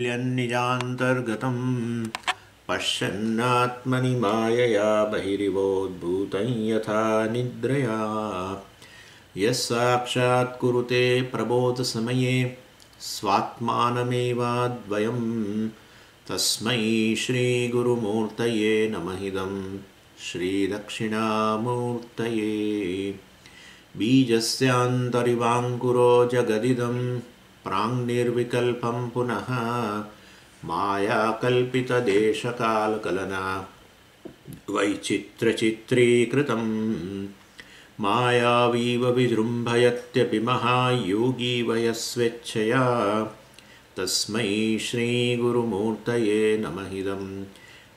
निजान्तर्गतं पश्यन्नात्मनि मायया बहिरिवोद्भूतं यथा निद्रया। यः साक्षात् कुरुते प्रबोधसमये स्वात्मानमेवाद्वयं तस्मै श्रीगुरुमूर्तये नमहिदं श्रीदक्षिणामूर्तये। बीजस्यान्तरिवाङ्कुरो जगदिदं प्राङ्निर्विकल्पं पुनः मायाकल्पितदेशकालकलना वैचित्रचित्रीकृतं। मायावीव विजृम्भयत्यपि महायोगी वयस्वेच्छया। तस्मै श्रीगुरुमूर्तये नमहिदं।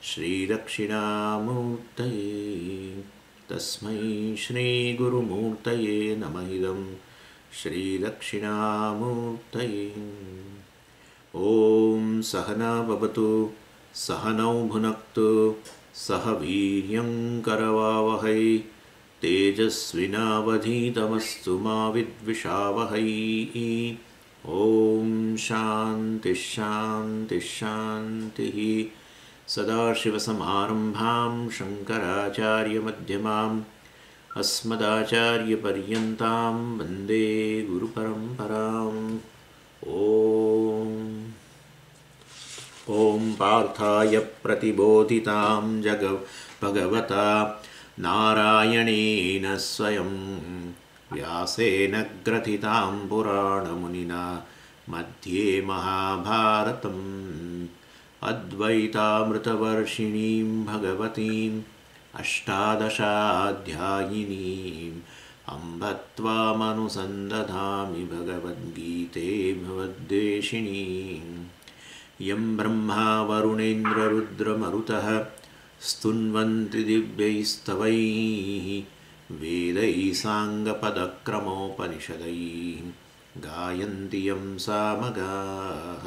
श्रीदक्षिणामूर्तये। तस्मै श्रीगुरुमूर्तये नमहिदं श्रीदक्षिणामूर्तये ॐ सहना भवतु सहनौ भुनक्तु सह वीर्यं करवावहै। तेजस्विनावधीतमस्तु मा विद्विषावहै। ॐ शान्तिः शान्तिः शान्तिः। सदाशिवसमारम्भां शङ्कराचार्यमध्यमाम् अस्मदाचार्यपर्यन्तां वन्दे गुरुपरम्पराम्। ॐ। ॐ पार्थाय प्रतिबोधितां जग भगवता नारायणेन स्वयं। व्यासेन ग्रथितां पुराणमुनिना मध्ये महाभारतम्। अद्वैतामृतवर्षिणीं भगवतीम् अष्टादशाध्यायिनीम् अम्ब त्वामनुसन्दधामि भगवद्गीते भवद्वेषिणीम् यं ब्रह्मा वरुणेन्द्ररुद्रमरुतः स्तुन्वन्ति दिव्यैस्तवैः वेदैः साङ्गपदक्रमोपनिषदैः गायन्ति यं सामगाः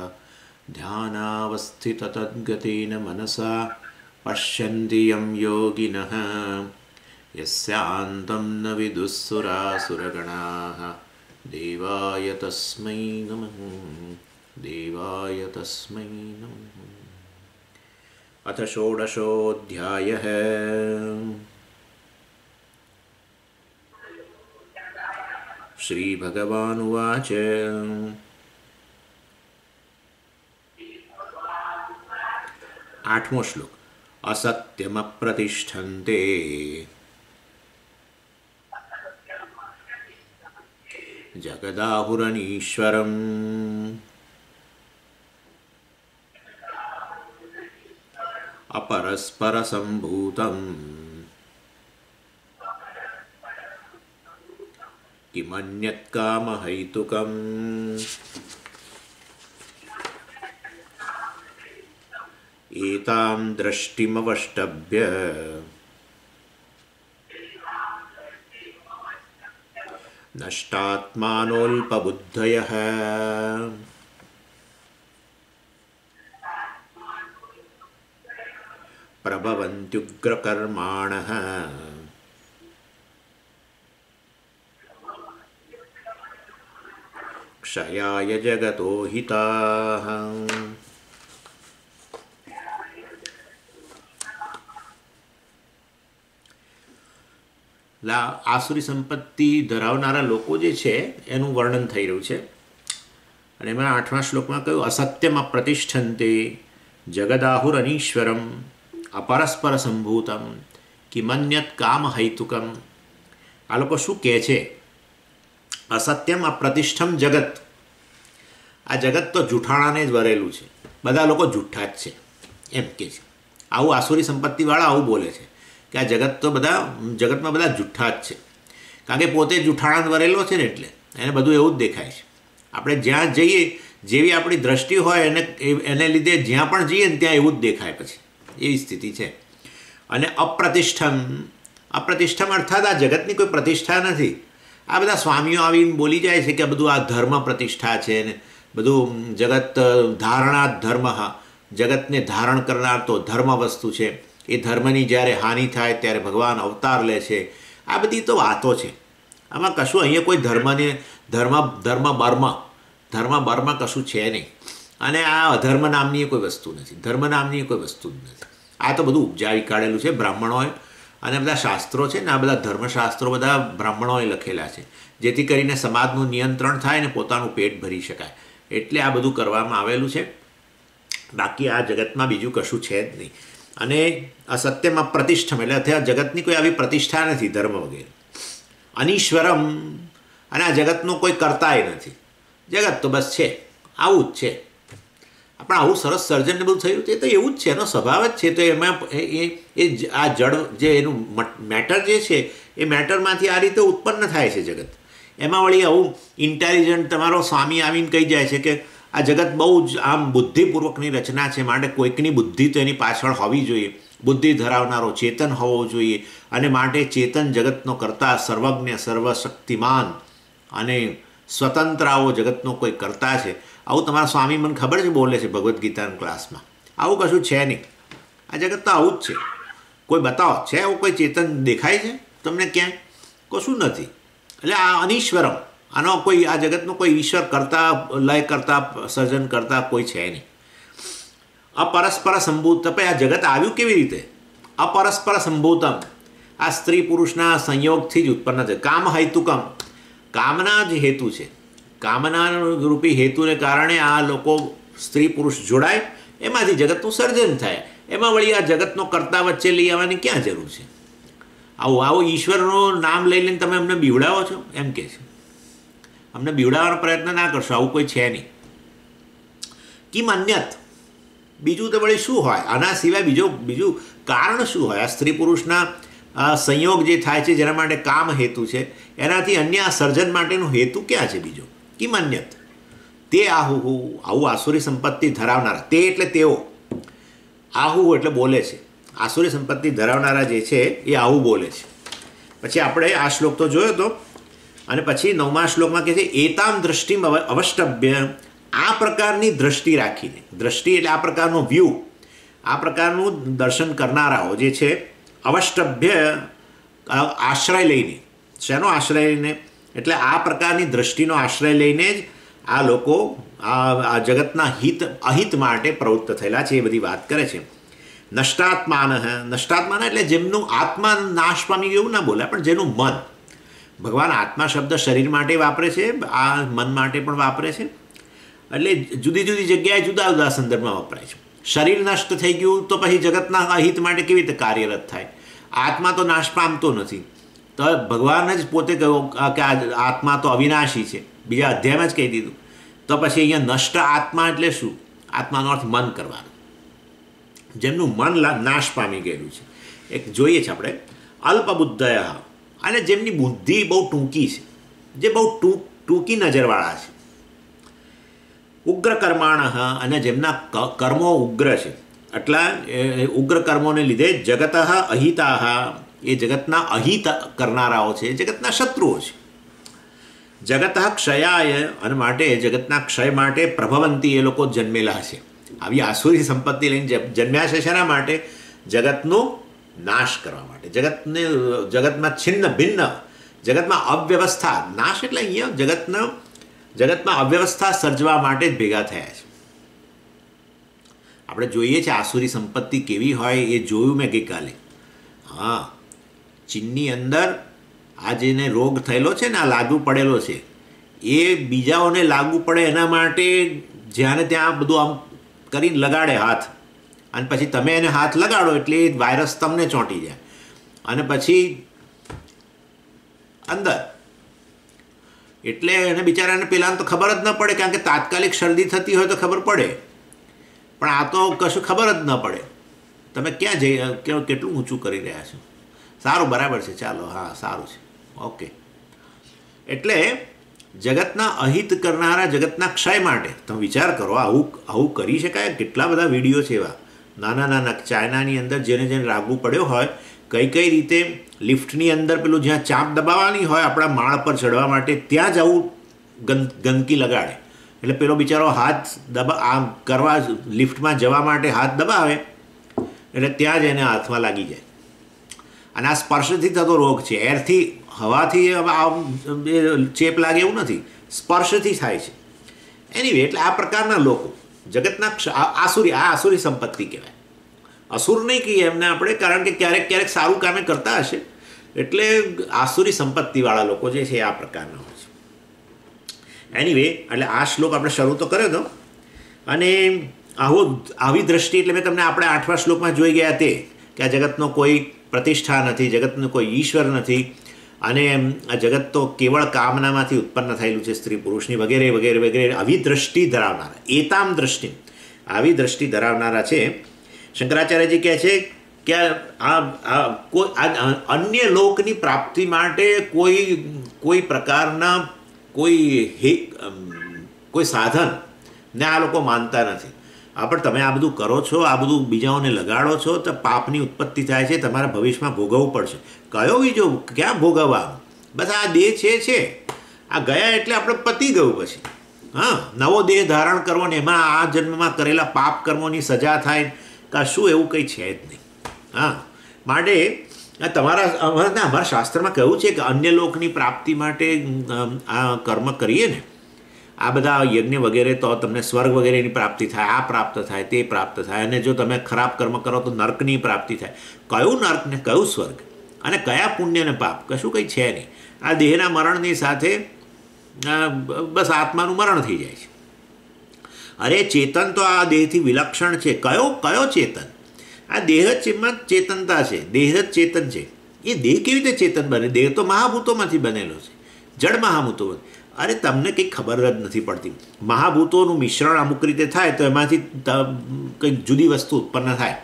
ध्यानावस्थिततद्गतेन मनसा पश्यन्ति यं योगिनः यस्यान्तं न विदुःसुरासुरगणाः देवाय तस्मै नमः देवाय तस्मै नमः अथ षोडशोऽध्यायः श्रीभगवानुवाच आठमो श्लोक असत्यमप्रतिष्ठन्ते। जगदाहुरनीश्वरम्। अपरस्परसम्भूतम्। किमन्यत्कामहैतुकम् एतां दृष्टिमवष्टभ्य नष्टात्मानोऽल्पबुद्धयः प्रभवन्त्युग्रकर्माणः क्षयाय जगतो हिताः આસુરી સંપત્તિ ધરાવનારા લોકો જે છે, એનું વર્ણન થઈ રહ્યું છે. અને એમાં આઠમા શ્લોકમાં કહ્યું, અસત્યમાં પ્રતિષ્ઠંતે જગદાહુર અનીશ્વરમ અપરસ્પર સંભૂતમ કિમન્યત કામ હૈતુકમ. આ લોકો શું કહે છે? અસત્યમ અપ્રતિષ્ઠમ જગત. આ જગત તો જૂઠાણાને જ વરેલું છે. બધા લોકો જૂઠા જ છે. એમ કે છે. આવું આસુરી સંપત્તિવાળા આવું બોલે છે. કે આ જગત તો બધા, જગતમાં બધા જૂઠા જ છે. કારણ કે પોતે જૂઠાણા વરેલો છે ને એટલે, એને બધું એવું જ દેખાય છે. આપણે જ્યાં જઈએ, જેવી આપણી દ્રષ્ટિ હોય એને એને લીધે જ્યાં પણ જઈએ ને ત્યાં એવું જ દેખાય પછી. એવી સ્થિતિ છે. અને અપ્રતિષ્ઠમ અપ્રતિષ્ઠમ અર્થાત આ જગતની કોઈ પ્રતિષ્ઠા નથી. આ બધા સ્વામીઓ આવીને બોલી જાય છે કે બધું આ ધર્મ પ્રતિષ્ઠા છે ને, બધું જગત ધારણા ધર્મ, જગતને ધારણ કરનાર તો ધર્મ વસ્તુ છે. એ ધર્મની જ્યારે હાનિ થાય ત્યારે ભગવાન અવતાર લે છે. આ બધી તો વાતો છે. આમાં કશું અહીંયા કોઈ ધર્મને, ધર્મ ધર્મ બર્મ ધર્મ બર્મ કશું છે નહીં. અને આ અધર્મ નામની કોઈ વસ્તુ નથી. ધર્મ નામની કોઈ વસ્તુ જ નથી. આ તો બધું ઉપજાવી કાઢેલું છે બ્રાહ્મણોએ. અને બધા શાસ્ત્રો છે ને, આ બધા ધર્મશાસ્ત્રો બધા બ્રાહ્મણોએ લખેલા છે. જેથી કરીને સમાજનું નિયંત્રણ થાય ને પોતાનું પેટ ભરી શકાય. એટલે આ બધું કરવામાં આવેલું છે. બાકી આ જગતમાં બીજું કશું છે જ નહીં. અને અસત્યમાં પ્રતિષ્ઠમ એટલે અત્યારે જગતની કોઈ આવી પ્રતિષ્ઠા નથી, ધર્મ વગેરે. અનીશ્વરમ, અને આ જગતનો કોઈ કરતાય નથી. જગત તો બસ છે, આવું જ છે. પણ આવું સરસ સર્જન બધું થયું તે તો એવું જ છે, એનો સ્વભાવ જ છે. તો એમાં એ એ આ જળ જે એનું મેટર જે છે, એ મેટરમાંથી આ રીતે ઉત્પન્ન થાય છે જગત. એમાં વળી આવું ઇન્ટેલિજન્ટ તમારો સ્વામી આવીને કહી જાય છે કે આ જગત બહુ જ આમ બુદ્ધિપૂર્વકની રચના છે. માટે કોઈકની બુદ્ધિ તો એની પાછળ હોવી જોઈએ. બુદ્ધિ ધરાવનારો ચેતન હોવો જોઈએ અને માટે ચેતન જગતનો કરતા સર્વજ્ઞ, સર્વશક્તિમાન અને સ્વતંત્ર આવો જગતનો કોઈ કરતા છે. આવું તમારા સ્વામી મને ખબર છે બોલે છે ભગવદ્ ગીતાના ક્લાસમાં. આવું કશું છે નહીં. આ જગત તો આવું જ છે. કોઈ બતાવો, છે આવું કોઈ ચેતન દેખાય છે? તમને ક્યાંય? કશું નથી. એટલે આ અનીશ્વરમ. આનો કોઈ, આ જગતનો કોઈ ઈશ્વર કરતા, લય કરતા, સર્જન કરતા કોઈ છે નહીં. અપરસ્પર સંભૂત પછી આ જગત આવ્યું કેવી રીતે? અપરસ્પર સંભૂતમ. આ સ્ત્રી પુરુષના સંયોગથી જ ઉત્પન્ન છે કામ હૈતુકમ. કામના જ હેતુ છે. કામના રૂપી હેતુને કારણે આ લોકો સ્ત્રી પુરુષ જોડાય, એમાંથી જગતનું સર્જન થાય. એમાં વળી આ જગતનો કરતા વચ્ચે લઈ આવવાની ક્યાં જરૂર છે? આવું આવું ઈશ્વરનું નામ લઈ લઈને તમે અમને બીવડાવો છો? એમ કે છે. અમને બીવડાવવાનો પ્રયત્ન ના કરશો, આવું કોઈ છે નહીં. કિમ અન્યત? બીજું તો વળી શું હોય? આના સિવાય બીજો, બીજું કારણ શું હોય? આ સ્ત્રી પુરુષના સંયોગ જે થાય છે, જેના માટે કામ હેતુ છે, એનાથી અન્ય સર્જન માટેનો હેતુ ક્યાં છે બીજો? કિમ અન્યત? તે આહુ આવું આસુરી સંપત્તિ ધરાવનારા. તે એટલે તેઓ. આહુ એટલે બોલે છે. આસુરી સંપત્તિ ધરાવનારા જે છે, એ આવું બોલે છે. પછી આપણે આ શ્લોક તો જોયો હતો અને પછી નવમા શ્લોકમાં કહે છે, એતામ દ્રષ્ટિ અવષ્ટભ્ય. આ પ્રકારની દ્રષ્ટિ રાખીને, દ્રષ્ટિ એટલે આ પ્રકારનો વ્યૂ આ પ્રકારનું દર્શન કરનારાઓ જે છે, અવષ્ટભ્ય આશ્રય લઈને, શેનો આશ્રય લઈને? એટલે આ પ્રકારની દ્રષ્ટિનો આશ્રય લઈને જ આ લોકો આ જગતના હિત, અહિત માટે પ્રવૃત્ત થયેલા છે, એ બધી વાત કરે છે. નષ્ટાત્માન નષ્ટાત્માન એટલે જેમનું આત્મા નાશ પામી ગયું ના બોલે પણ જેનું મન. ભગવાન આત્મા શબ્દ શરીર માટે વાપરે છે, આ મન માટે પણ વાપરે છે. એટલે જુદી જુદી જગ્યાએ જુદા જુદા સંદર્ભમાં વપરાય છે. શરીર નષ્ટ થઈ ગયું તો પછી જગતના અહિત માટે કેવી રીતે કાર્યરત થાય? આત્મા તો નાશ પામતો નથી. તો ભગવાન જ પોતે કહ્યું કે આત્મા તો અવિનાશી છે. બીજા અધ્યાયમાં જ કહી દીધું. તો પછી અહીંયા નષ્ટ આત્મા એટલે શું? આત્માનો અર્થ મન કરવાનો. જેમનું મન નાશ પામી ગયેલું છે. એક જોઈએ છે આપણે. અલ્પબુદ્ધય. અને જેમની બુદ્ધિ બહુ ટૂંકી છે, જે બહુ ટૂંક, ટૂંકી નજરવાળા છે. ઉગ્ર કર્માણ અને જેમના કર્મો ઉગ્ર છે. એટલા ઉગ્ર કર્મોને લીધે જગત અહિતા એ જગતના અહિત કરનારાઓ છે જગતના શત્રુઓ છે. જગત ક્ષયાય અને માટે જગતના ક્ષય માટે પ્રભવંતી એ લોકો જન્મેલા છે. આવી આસુરી સંપત્તિ લઈને જન્મ્યા છે શેના માટે? જગતનો નાશ કરવા માટે. જગતને, જગતમાં છિન્ન ભિન્ન, જગતમાં અવ્યવસ્થા. નાશ એટલે અહીંયા જગતનો, જગતમાં અવ્યવસ્થા સર્જવા માટે જ ભેગા થયા છે. આપણે જોઈએ છે આસુરી સંપત્તિ કેવી હોય એ જોયું મેં ગઈકાલે. હા, ચીનની અંદર આ જેને રોગ થયેલો છે ને, આ લાગુ પડેલો છે, એ બીજાઓને લાગુ પડે એના માટે જ્યાં ત્યાં બધું આમ કરીને લગાડે હાથ. અને પછી તમે એને હાથ લગાડો એટલે એ વાયરસ તમને ચોંટી જાય. અને પછી અંદર. એટલે એને બિચારાને પહેલાં તો ખબર જ ન પડે, કારણ કે તાત્કાલિક શરદી થતી હોય તો ખબર પડે. પણ આ તો કશું ખબર જ ન પડે. તમે ક્યાં જઈ કેટલું ઊંચું કરી રહ્યા છો? સારું, બરાબર છે. ચાલો, હા, સારું છે. ઓકે. એટલે જગતના અહિત કરનારા જગતના ક્ષય માટે તમે વિચાર કરો, આવું આવું કરી શકાય? કેટલા બધા વીડિયો છે એવા. નાના નાના ચાઇનાની અંદર જેને જેને લાગુ પડ્યો હોય, કઈ કઈ રીતે લિફ્ટની અંદર પેલું જ્યાં ચાંપ દબાવવાની હોય આપણા માળ પર ચડવા માટે, ત્યાં જ આવું ગંદકી લગાડે. એટલે પેલો બિચારો હાથ દબા આમ કરવા લિફ્ટમાં જવા માટે હાથ દબાવે, એટલે ત્યાં જ એને હાથમાં લાગી જાય. અને આ સ્પર્શથી થતો રોગ છે. એરથી, હવાથી ચેપ લાગે એવું નથી. સ્પર્શથી થાય છે. એનીવે એટલે આ પ્રકારના લોકો જગતના આસુરી આ આસુરી સંપત્તિ કહેવાય. અસુર નહીં કહીએ એમને આપણે, કારણ કે ક્યારેક ક્યારેક સારું કામે કરતા હશે. એટલે આસુરી સંપત્તિવાળા લોકો જે છે આ પ્રકારના હોય છે. એનીવે એટલે આ શ્લોક આપણે શરૂ તો કર્યો હતો અને આવો આવી દ્રષ્ટિ એટલે મેં તમને આપણે આઠમા શ્લોકમાં જોઈ ગયા તે, કે આ જગતનો કોઈ પ્રતિષ્ઠા નથી, જગતનો કોઈ ઈશ્વર નથી. અને આ જગત તો કેવળ કામનામાંથી ઉત્પન્ન થયેલું છે, સ્ત્રી પુરુષની વગેરે વગેરે વગેરે, આવી દ્રષ્ટિ ધરાવનારા, એતામ દ્રષ્ટિ. આવી દ્રષ્ટિ ધરાવનારા છે. શંકરાચાર્યજી કહે છે કે આ કોઈ અન્ય લોકની પ્રાપ્તિ માટે કોઈ કોઈ પ્રકારના કોઈ હે કોઈ સાધન ને આ લોકો માનતા નથી. આ પણ તમે આ બધું કરો છો, આ બધું બીજાઓને લગાડો છો, તો પાપની ઉત્પત્તિ થાય છે, તમારે ભવિષ્યમાં ભોગવવું પડશે. કયો બીજો, ક્યાં ભોગવવા બસ આ દેહ છે છે. આ ગયા એટલે આપણે પતી ગયું પછી. હા, નવો દેહ ધારણ કરવો ને એમાં આ જન્મમાં કરેલા પાપ કર્મોની સજા થાય, કે શું એવું કંઈ છે જ નહીં. હા, માટે તમારા, અમારા શાસ્ત્રમાં કહ્યું છે કે અન્ય લોકની પ્રાપ્તિ માટે આ કર્મ કરીએ ને આ બધા યજ્ઞ વગેરે તો તમને સ્વર્ગ વગેરેની પ્રાપ્તિ થાય, આ પ્રાપ્ત થાય, તે પ્રાપ્ત થાય. અને જો તમે ખરાબ કર્મ કરો તો નર્કની પ્રાપ્તિ થાય. કયું નર્ક ને કયું સ્વર્ગ? અને કયા પુણ્ય ને પાપ? કશું કંઈ છે નહીં. આ દેહના મરણની સાથે બસ આત્માનું મરણ થઈ જાય છે. અરે, ચેતન તો આ દેહથી વિલક્ષણ છે. કયો કયો ચેતન? આ દેહ જ ચેતનતા છે. દેહ જ ચેતન છે. એ દેહ કેવી રીતે ચેતન બને? દેહ તો મહાભૂતોમાંથી બનેલો છે. જળ મહાભૂતો અરે તમને કંઈક ખબર જ નથી પડતી. મહાભૂતોનું મિશ્રણ અમુક રીતે થાય તો એમાંથી કંઈક જુદી વસ્તુ ઉત્પન્ન થાય.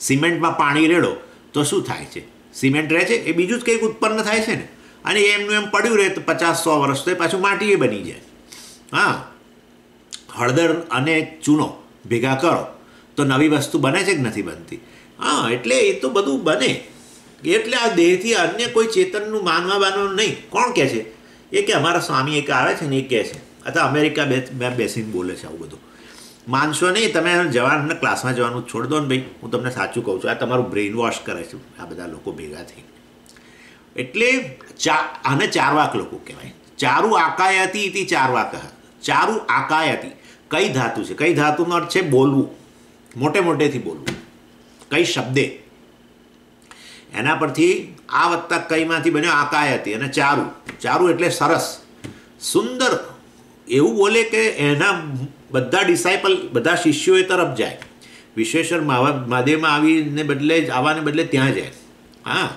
સિમેન્ટમાં પાણી રેડો તો શું થાય છે? સિમેન્ટ રહે છે? એ બીજું જ કંઈક ઉત્પન્ન થાય છે ને? અને એમનું એમ પડ્યું રહે તો પચાસ, સો વર્ષ તો એ પાછું માટીએ બની જાય. હા. હળદર અને ચૂનો ભેગા કરો તો નવી વસ્તુ બને છે કે નથી બનતી? હા, એટલે એ તો બધું બને. એટલે આ દેહથી અન્ય કોઈ ચેતનનું માનવા બાનવાનું નહીં. કોણ કહે છે? એ કે અમારા સ્વામી એક આવે છે ને એ કહે છે. અથવા અમેરિકા બે બેસીને બોલે છે આવું બધું. માનશો નહીં, તમે જવાનને ક્લાસમાં જવાનું છોડ દો ને ભાઈ. હું તમને સાચું કહું છું, આ તમારું બ્રેઇન વોશ કરે છે. આ બધા લોકો ભેગા થઈ એટલે ચા આને ચારવાક લોકો કહેવાય. ચારુ આકાયતી ઇતિ ચારવાક. ચારુ આકાયતી. કઈ ધાતુ છે? કઈ ધાતુનો અર્થ છે બોલવું. મોટે મોટેથી બોલવું. કઈ શબ્દે. એના પરથી આ વત્તા કઈમાંથી બન્યો આકાયતી અને ચારુ. ચારુ એટલે સરસ. સુંદર. એવું બોલે કે એના બધા ડિસાઇપલ બધા શિષ્યો એ તરફ જાય. વિશ્વેશ્વર મહાદેવમાં આવીને બદલે આવવાને બદલે ત્યાં જાય. હા,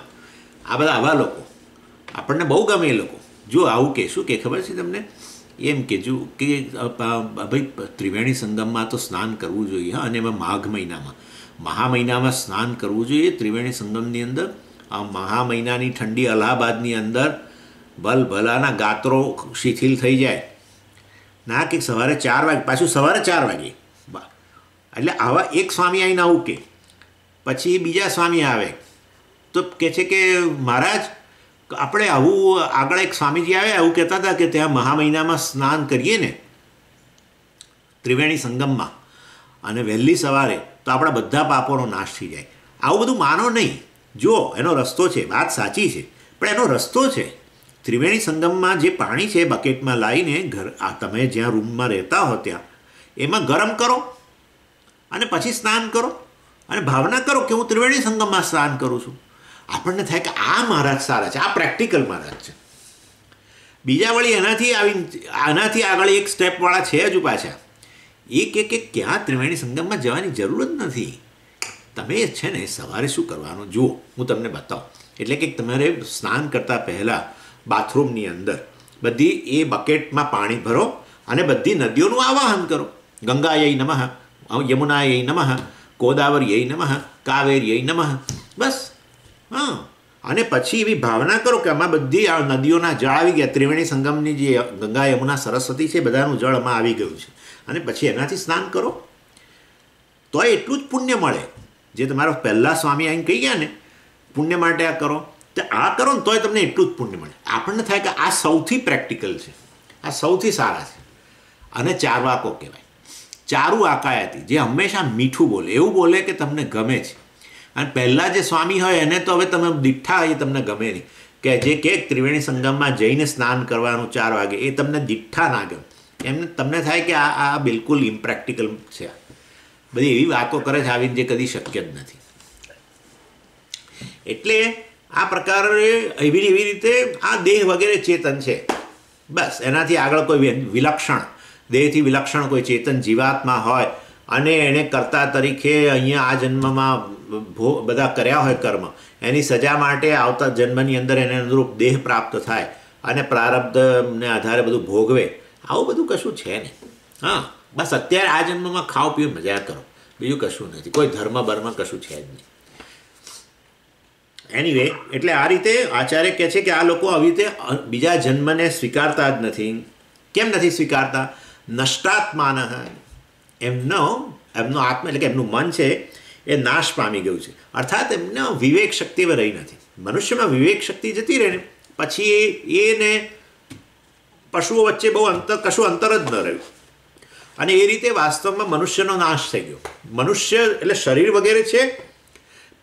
આ બધા આવા લોકો. આપણને બહુ ગમે એ લોકો. જો આવું કે શું કે ખબર છે તમને? એમ કે જો કે ભાઈ, ત્રિવેણી સંગમમાં તો સ્નાન કરવું જોઈએ, હા, અને એમાં માઘ મહિનામાં. મહા મહિનામાં સ્નાન કરવું જોઈએ. ત્રિવેણી સંગમની અંદર, આ મહા મહિનાની ઠંડી અલ્હાબાદની અંદર ભલ ભલાના ગાત્રો શિથિલ થઈ જાય. ના કે સવારે ચાર વાગે, પાછું સવારે ચાર વાગે. એટલે આવા એક સ્વામી આવીને આવું કે, પછી બીજા સ્વામી આવે. તો કહે છે કે, મહારાજ, આપણે આવું આગળ એક સ્વામીજી આવે, આવું કહેતા હતા કે ત્યાં મહા મહિનામાં સ્નાન કરીએ ને, ત્રિવેણી સંગમમાં. અને વહેલી સવારે તો આપણા બધા પાપોનો નાશ થઈ જાય. આવું બધું માનો નહીં. જુઓ એનો રસ્તો છે, વાત સાચી છે. પણ એનો રસ્તો છે. ત્રિવેણી સંગમમાં જે પાણી છે બકેટમાં લાવીને ઘર આ તમે જ્યાં રૂમમાં રહેતા હો ત્યાં, એમાં ગરમ કરો અને પછી સ્નાન કરો અને ભાવના કરો કે હું ત્રિવેણી સંગમમાં સ્નાન કરું છું. આપણને થાય કે આ મહારાજ સારા છે, આ પ્રેક્ટિકલ મહારાજ છે. બીજા વળી એનાથી આવી આનાથી આગળ એક સ્ટેપવાળા છે હજુ પાછા. એ કે કે ક્યાં ત્રિવેણી સંગમમાં જવાની જરૂર જ નથી. તમે છે ને સવારે શું કરવાનું? જુઓ, હું તમને બતાવું. એટલે કે તમારે સ્નાન કરતાં પહેલાં બાથરૂમની અંદર. બધી એ બકેટમાં પાણી ભરો અને બધી નદીઓનું આવાહન કરો. ગંગાયೈ નમઃ, યમુનાયೈ નમઃ, ગોદાવરીયై નમઃ, કાવેરીયై નમઃ. બસ. હા. અને પછી એવી ભાવના કરો કે આમાં બધી આ નદીઓના જળ આવી ગયા. ત્રિવેણી સંગમની જે ગંગા, યમુના, સરસ્વતી છે બધાનું જળ આમાં આવી ગયું છે. અને પછી એનાથી સ્નાન કરો. તો એટલું જ પુણ્ય મળે. જે તમારો પહેલાં સ્વામી આવીને કહી ગયા ને, પુણ્ય માટે આ કરો. તો આ કરો ને તોય તમને એટલું જ પુણ્ય મળે. આપણને થાય કે આ સૌથી પ્રેક્ટિકલ છે. આ સૌથી સારા છે. અને ચારવાકો કહેવાય. ચારું આકાયાતી, જે હંમેશા મીઠું બોલે. એવું બોલે કે તમને ગમે છે. અને પહેલાં જે સ્વામી હોય, એને તો હવે તમે દીઠા એ તમને ગમે નહીં. કે જે કે ત્રિવેણી સંગમમાં જઈને સ્નાન કરવાનું ચાર વાગે, એ તમને દીઠા ના ગમે. એમને તમને થાય કે આ આ બિલકુલ ઇમ્પ્રેક્ટિકલ છે બધી એવી વાતો કરે છે, આવીને જે કદી શક્ય જ નથી. એટલે આ પ્રકારે એવી એવી રીતે આ દેહ વગેરે ચેતન છે. બસ, એનાથી આગળ કોઈ વિલક્ષણ. દેહથી વિલક્ષણ કોઈ ચેતન જીવાત્મા હોય અને એણે કર્તા તરીકે અહીંયા આ જન્મમાં ભો બધા કર્યા હોય કર્મ. એની સજા માટે આવતા જન્મની અંદર એને અનુરૂપ દેહ પ્રાપ્ત થાય અને પ્રારબ્ધને આધારે બધું ભોગવે. આવું બધું કશું છે નહીં. હા, બસ અત્યારે આ જન્મમાં ખાવ પીવું મજા કરો. બીજું કશું નથી. કોઈ ધર્મ બર્મ કશું છે જ નહીં. એનીવે એટલે આ રીતે આચાર્ય કહે છે કે આ લોકો આવી રીતે બીજા જન્મને સ્વીકારતા જ નથી. કેમ નથી સ્વીકારતા? નષ્ટાત્માન. એમનો એમનો આત્મા, એટલે કે એમનું મન છે, એ નાશ પામી ગયું છે. અર્થાત એમનો વિવેક શક્તિ રહી નથી. મનુષ્યમાં વિવેક શક્તિ જતી રહે ને, પછી એને પશુઓ વચ્ચે બહુ અંતર, કશું અંતર જ ન રહ્યું. અને એ રીતે વાસ્તવમાં મનુષ્યનો નાશ થઈ ગયો. મનુષ્ય, એટલે શરીર વગેરે છે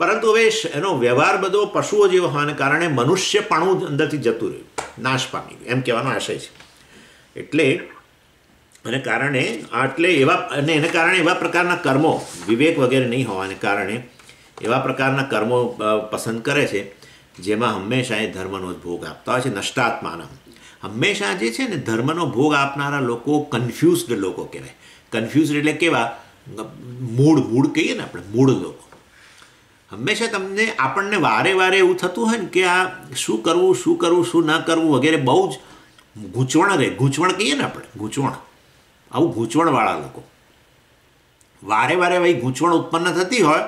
પરંતુ હવે એનો વ્યવહાર બધો પશુઓ જેવો હોવાને કારણે મનુષ્યપણું અંદરથી જતું રહ્યું. નાશ પામી ગયું. એમ કહેવાનો આશય છે. એટલે અને કારણે આટલે એવા અને એને કારણે એવા પ્રકારના કર્મો વિવેક વગેરે નહીં હોવાને કારણે એવા પ્રકારના કર્મો પસંદ કરે છે, જેમાં હંમેશા એ ધર્મનો જ ભોગ આપતા હોય છે, નષ્ટાત્માના. હંમેશા જે છે ને ધર્મનો ભોગ આપનારા લોકો કન્ફ્યુઝડ લોકો કહેવાય. કન્ફ્યુઝડ એટલે કેવા? મૂળ મૂળ કહીએ ને આપણે, મૂળ લોકો. હંમેશા તમને આપણને વારે વારે એવું થતું હોય ને કે આ શું કરવું શું કરવું, શું ન કરવું વગેરે બહુ જ ગૂંચવણ રહે. ગૂંચવણ કહીએ ને આપણે, ગૂંચવણ. આવું ગૂંચવણવાળા લોકો. વારે વારે ભાઈ ગૂંચવણ ઉત્પન્ન થતી હોય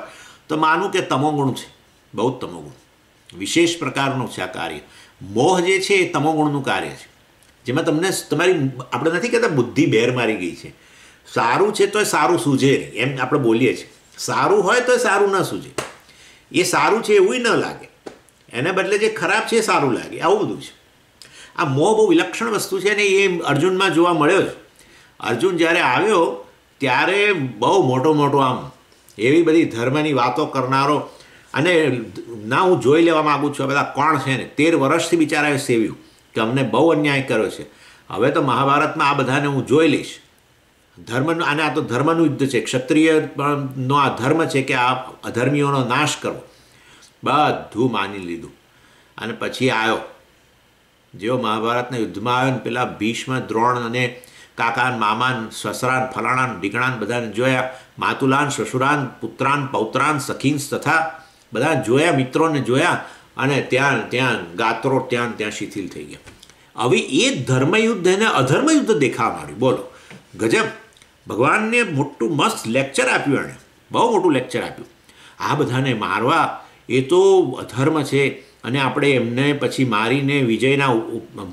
તો માનું કે તમોગુણ છે. બહુ જ તમોગુણ વિશેષ પ્રકારનું છે આ કાર્ય. મોહ જે છે એ તમોગુણનું કાર્ય છે. જેમાં તમને તમારી આપણે નથી કહેતા બુદ્ધિ બેર મારી ગઈ છે. સારું છે તો એ સારું સૂજે નહીં. એમ આપણે બોલીએ છીએ. સારું હોય તો એ સારું ન સૂઝે એ સારું છે એવું ન લાગે. એને બદલે જે ખરાબ છે એ સારું લાગે. આવું બધું છે. આ મોહ બહુ વિલક્ષણ વસ્તુ છે ને એ અર્જુનમાં જોવા મળ્યો છે અર્જુન જ્યારે આવ્યો, ત્યારે બહુ મોટો મોટો આમ એવી બધી ધર્મની વાતો કરનારો અને ના હું જોઈ લેવા માગું છું બધા કોણ છે ને? તેર વર્ષથી બિચારાએ સેવ્યું કે અમને બહુ અન્યાય કર્યો છે. હવે તો મહાભારતમાં આ બધાને હું જોઈ લઈશ. ધર્મનું આને આ તો ધર્મનું યુદ્ધ છે. ક્ષત્રિયનો આ ધર્મ છે કે આ અધર્મીઓનો નાશ કરવો. બધું માની લીધું. અને પછી આવ્યો જેવો મહાભારતના યુદ્ધમાં આવ્યો ને પેલા ભીષ્મ, દ્રોણ અને કાકાન, મામાન, સસરાન, ફલાણાન ઢીકણાન બધાને જોયા. માતુલાન, સસુરાન, પુત્રાન, પૌત્રાન, સખીન તથા બધા જોયા, મિત્રોને જોયા અને ત્યાં ત્યાં ગાત્રો ત્યાં ત્યાં શિથિલ થઈ ગયા. હવે એ ધર્મયુદ્ધ એને અધર્મયુદ્ધ દેખાવા માંડ્યું. બોલો. ગજબ. ભગવાનને મોટું મસ્ત લેક્ચર આપ્યું એણે. બહુ મોટું લેક્ચર આપ્યું. આ બધાને મારવા, એ તો અધર્મ છે. અને આપણે એમને પછી મારીને વિજયના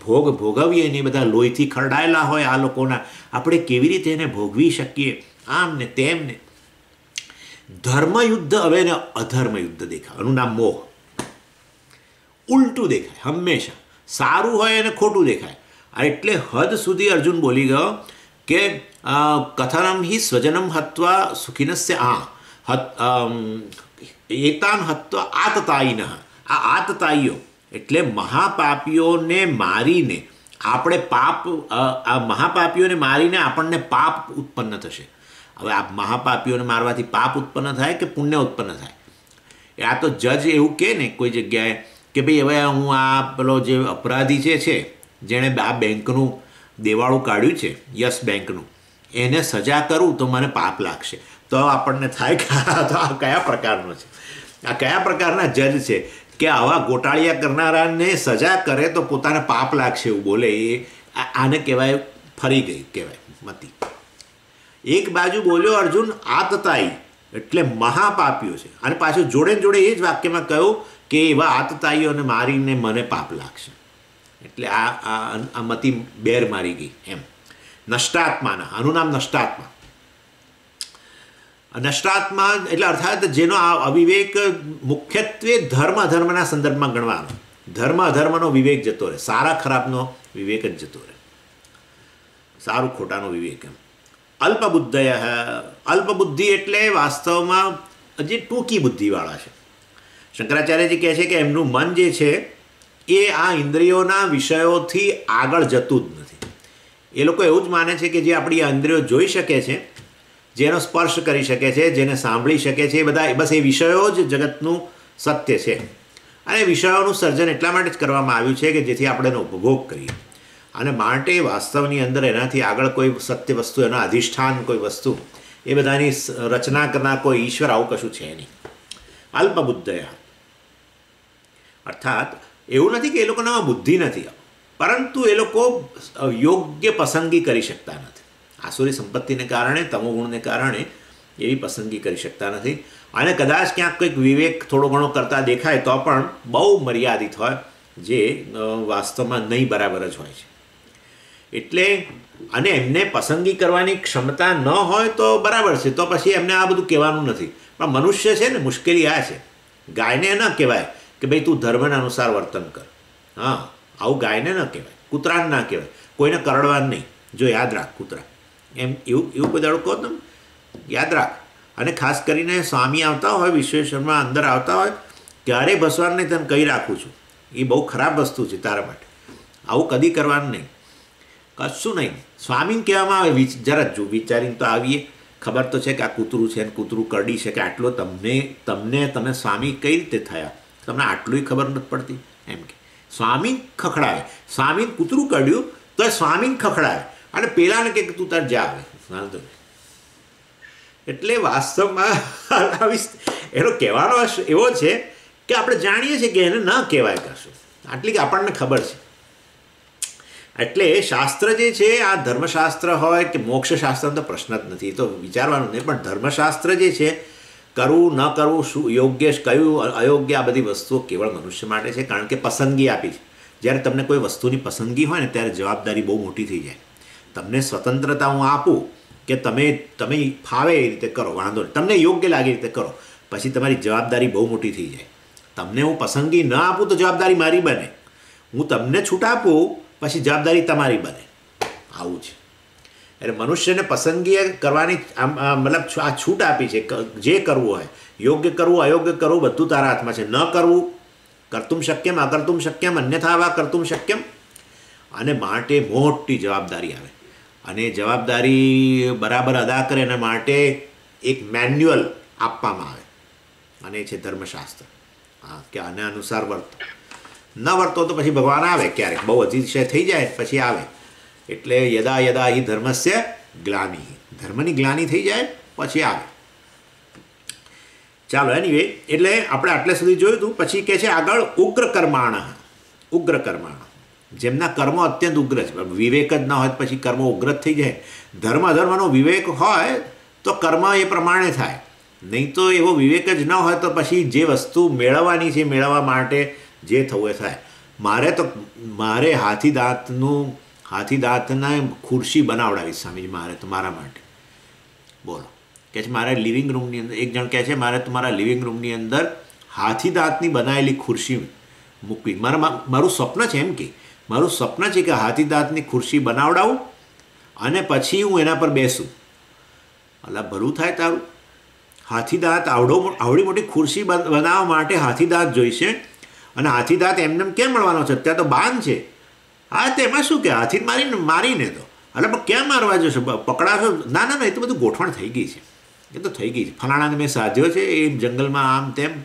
ભોગ ભોગવીએ ને બધા લોહીથી ખરડાયેલા હોય આ લોકોના. આપણે કેવી રીતે એને ભોગવી શકીએ? આમ ને તેમ ને ધર્મયુદ્ધ હવે ને અધર્મયુદ્ધ દેખાય. એનું નામ મોહ. ઉલટું દેખાય, હંમેશા. સારું હોય અને ખોટું દેખાય. એટલે હદ સુધી અર્જુન બોલી ગયો કે કથનમ હિ સ્વજનમ હત્વા સુખિનસ્ય આ એતાન હત્વા આતતાઈન આ આતતાઈઓ એટલે મહાપાપીઓને મારીને, આપણે પાપ આ મહાપાપીઓને મારીને આપણને પાપ ઉત્પન્ન થશે. હવે આ મહાપાપીઓને મારવાથી પાપ ઉત્પન્ન થાય કે પુણ્ય ઉત્પન્ન થાય? આ તો જજ એવું કહે ને કોઈ જગ્યાએ કે ભાઈ હવે હું આ પેલો જે અપરાધી જે છે, જેણે આ બેંકનું દેવાળું કાઢ્યું છે, યસ બેંકનું એને સજા કરું તો મને પાપ લાગશે. તો આપણને થાય તો આ કયા પ્રકારનો છે? આ કયા પ્રકારના જજ છે કે આવા ગોટાળિયા કરનારાને સજા કરે તો પોતાને પાપ લાગશે એવું બોલે એ આને કહેવાય ફરી ગઈ, કહેવાય મતી. એક બાજુ બોલ્યો અર્જુન, આતતાઈ. એટલે મહાપાપીઓ છે. અને પાછું જોડે જોડે એ જ વાક્યમાં કહ્યું કે એવા આતતાઈઓને મારીને મને પાપ લાગશે. એટલે આ આ મતી બેર મારી ગઈ, એમ. નષ્ટાત્માના આનું નામ નષ્ટાત્મા નષ્ટાત્મા એટલે અર્થાત જેનો આ અવિવેક મુખ્યત્વે ધર્મ અધર્મના સંદર્ભમાં ગણવાનો. ધર્મ અધર્મનો વિવેક જતો રહે. સારા ખરાબનો વિવેક જ જતો રહે. સારું ખોટાનો વિવેક એમ. અલ્પબુદ્ધય, અલ્પબુદ્ધિ એટલે વાસ્તવમાં જે ટૂંકી બુદ્ધિવાળા છે. શંકરાચાર્યજી કહે છે કે એમનું મન જે છે એ આ ઇન્દ્રિયોના વિષયોથી આગળ જતું જ નથી. એ લોકો એવું જ માને છે કે જે આપણી ઇન્દ્રિયો જોઈ શકે છે, જેનો સ્પર્શ કરી શકે છે, જેને સાંભળી શકે છે, એ બધા બસ એ વિષયો જ જગતનું સત્ય છે. અને વિષયોનું સર્જન એટલા માટે જ કરવામાં આવ્યું છે કે જેથી આપણે એનો ઉપભોગ કરીએ. અને માટે વાસ્તવની અંદર એનાથી આગળ કોઈ સત્ય વસ્તુ, એના અધિષ્ઠાન કોઈ વસ્તુ, એ બધાની રચના કરનાર કોઈ ઈશ્વર આવું કશું છે નહીં. અલ્પબુદ્ધયા. અર્થાત, એવું નથી કે એ લોકોનામાં બુદ્ધિ નથી. પરંતુ એ લોકો યોગ્ય પસંદગી કરી શકતા નથી. આસુરી સંપત્તિને કારણે, તમોગુણને કારણે એવી પસંદગી કરી શકતા નથી. અને કદાચ ક્યાંક કંઈક વિવેક થોડો ઘણો કરતા દેખાય તો પણ બહુ મર્યાદિત હોય, જે વાસ્તવમાં નહીં બરાબર જ હોય છે. એટલે, અને એમને પસંદગી કરવાની ક્ષમતા ન હોય તો બરાબર છે, તો પછી એમને આ બધું કહેવાનું નથી. પણ મનુષ્ય છે ને, મુશ્કેલી આ છે. ગાયને ન કહેવાય કે, ભાઈ તું ધર્મના અનુસાર વર્તન કર. હા. આવું ગાયને ન કહેવાય, કૂતરાને ના કહેવાય, કોઈને કરડવાનું નહીં. જો યાદ રાખ કૂતરા. એમ એવું એવું બધા કહો તમે? યાદ રાખ. અને ખાસ કરીને સ્વામી આવતા હોય, વિશ્વેશ્વરમાં અંદર આવતા હોય ત્યારે ભસવાનને તને કહી રાખું છું. એ બહુ ખરાબ વસ્તુ છે તારા માટે. આવું કદી કરવાનું નહીં. કશું નહીં. સ્વામીને કહેવામાં આવે જરા જો વિચારીને તો આવીએ. ખબર તો છે કે આ કૂતરું છે ને કૂતરું કરડી છે કે આટલો તમને તમને તમે સ્વામી કઈ રીતે થયા? તમને આટલું ખબર નથી પડતી? એમ કે. સ્વામી ખખડાવે સ્વામી કૂતરું કાઢ્યું, તો સ્વામીન ખખડાય. અને પેલાને કે તું તાર જા આવે એટલે વાસ્તવમાં એનો કહેવાનો એવો છે કે આપણે જાણીએ છીએ કે એને ન કહેવાય કશું. આટલી કે આપણને ખબર છે. એટલે શાસ્ત્ર જે છે, આ ધર્મશાસ્ત્ર હોય કે મોક્ષશાસ્ત્ર તો પ્રશ્ન જ નથી. તો વિચારવાનું નહીં, પણ ધર્મશાસ્ત્ર જે છે કરવું ન કરવું શું યોગ્ય, કયું અયોગ્ય, આ બધી વસ્તુઓ કેવળ મનુષ્ય માટે છે, કારણ કે પસંદગી આપી છે. જ્યારે તમને કોઈ વસ્તુની પસંદગી હોય ને, ત્યારે જવાબદારી બહુ મોટી થઈ જાય. તમને સ્વતંત્રતા હું આપું કે તમે તમે ફાવે એ રીતે કરો, વાંધો નહીં. તમને યોગ્ય લાગે એ રીતે કરો, પછી તમારી જવાબદારી બહુ મોટી થઈ જાય. તમને હું પસંદગી ન આપું તો જવાબદારી મારી બને. હું તમને છૂટ આપું, પછી જવાબદારી તમારી બને. આવું છે. એટલે મનુષ્યને પસંદગી કરવાની મતલબ આ છૂટ આપી છે. જે કરવું હોય. યોગ્ય કરવું, અયોગ્ય કરવું, બધું તારા હાથમાં છે. ન કરવું, કરતું શક્યમ અકર્તુમ શક્યમ, અન્યથા આવા કરતું શક્યમ? અને માટે મોટી જવાબદારી આવે. અને જવાબદારી બરાબર અદા કરે એના માટે એક મેન્યુઅલ આપવામાં આવે. અને એ છે ધર્મશાસ્ત્ર. હા, કે આને અનુસાર વર્તો. ન વર્તો તો પછી ભગવાન આવે ક્યારેક. બહુ અતિશય થઈ જાય, પછી આવે. એટલે યદા યદા હિ ધર્મસ્ય ગ્લાની. ધર્મની ગ્લાની થઈ જાય, પછી આવે. ચાલો એની એટલે આપણે આટલે સુધી જોયું હતું પછી કે છે આગળ ઉગ્ર કર્માણ ઉગ્ર કર્માણ જેમના કર્મ અત્યંત ઉગ્ર છે. વિવેક જ ન હોય પછી કર્મ ઉગ્ર જ થઈ જાય. ધર્મ અધર્મનો વિવેક હોય તો કર્મ એ પ્રમાણે થાય. નહીં તો એવો વિવેક જ ન હોય તો પછી જે વસ્તુ મેળવવાની છે મેળવવા માટે જે થવું એ થાય. મારે તો, મારે હાથી દાંતનું હાથી દાંતના ખુરશી બનાવડાવી સ્વામીજી મારે તમારા મારા માટે. બોલો. કે છે મારે લિવિંગ રૂમની અંદર, એક જણ કહે છે મારે તમારા લિવિંગ રૂમની અંદર હાથી દાંતની બનાવેલી ખુરશી મૂકવી. મારા મારું સ્વપ્ન છે એમ કે, મારું સ્વપ્ન છે કે હાથી દાંતની ખુરશી બનાવડાવું અને પછી હું એના પર બેસું. અલા, ભલું થાય તારું. હાથી દાંત આવડો આવડી મોટી ખુરશી બનાવવા માટે હાથી દાંત જોઈશે. અને હાથી દાંત એમને કેમ મળવાનો છે? અત્યારે તો બાંધ છે. હા તેમાં શું કે હાથી મારીને મારીને તો એટલે પણ ક્યાં મારવા જશો? પકડાશો? ના ના ના, એ તો બધું ગોઠવણ થઈ ગઈ છે. એ તો થઈ ગઈ છે. ફલાણાને મેં સાધ્યો છે, એ જંગલમાં આમ તેમ,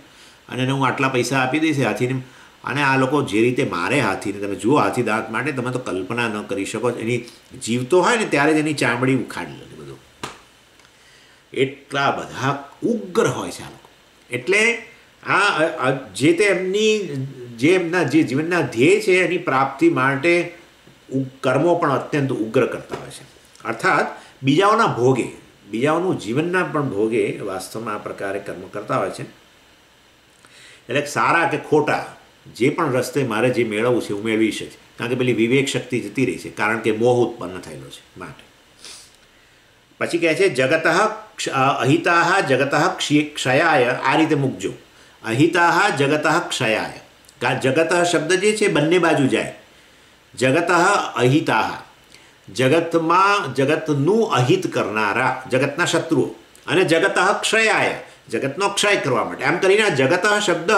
અને એને હું આટલા પૈસા આપી દઈશ હાથીને. અને આ લોકો જે રીતે મારે હાથીને, તમે જુઓ હાથી દાંત માટે, તમે તો કલ્પના ન કરી શકો. એની જીવતો હોય ને, ત્યારે જ એની ચામડી ઉખાડી લે બધું. એટલા બધા ઉગ્ર હોય છે આ લોકો. એટલે આ જે તે એમની જે એમના જે જીવનના ધ્યેય છે એની પ્રાપ્તિ માટે કર્મો પણ અત્યંત ઉગ્ર કરતા હોય છે. અર્થાત, બીજાઓના ભોગે, બીજાઓનું જીવનના પણ ભોગે વાસ્તવમાં આ પ્રકારે કર્મ કરતા હોય છે. એટલે સારા કે ખોટા, જે પણ રસ્તે મારે જે મેળવવું છે, હું મેળવી છે. કારણ કે પેલી વિવેક શક્તિ જતી રહી છે, કારણ કે મોહ ઉત્પન્ન થયેલો છે માટે. પછી કહે છે, જગત અહિતા જગત ક્ષયાય, આ રીતે મૂકજો. અહિતા જગત ક્ષયાય. જગત શબ્દ જે છે બંને બાજુ જાય. જગત અહિતા. જગતમાં જગતનું અહિત કરનારા, જગતના શત્રુઓ. અને જગત ક્ષયાય, જગતનો ક્ષય કરવા માટે. આમ કરીને જગત શબ્દ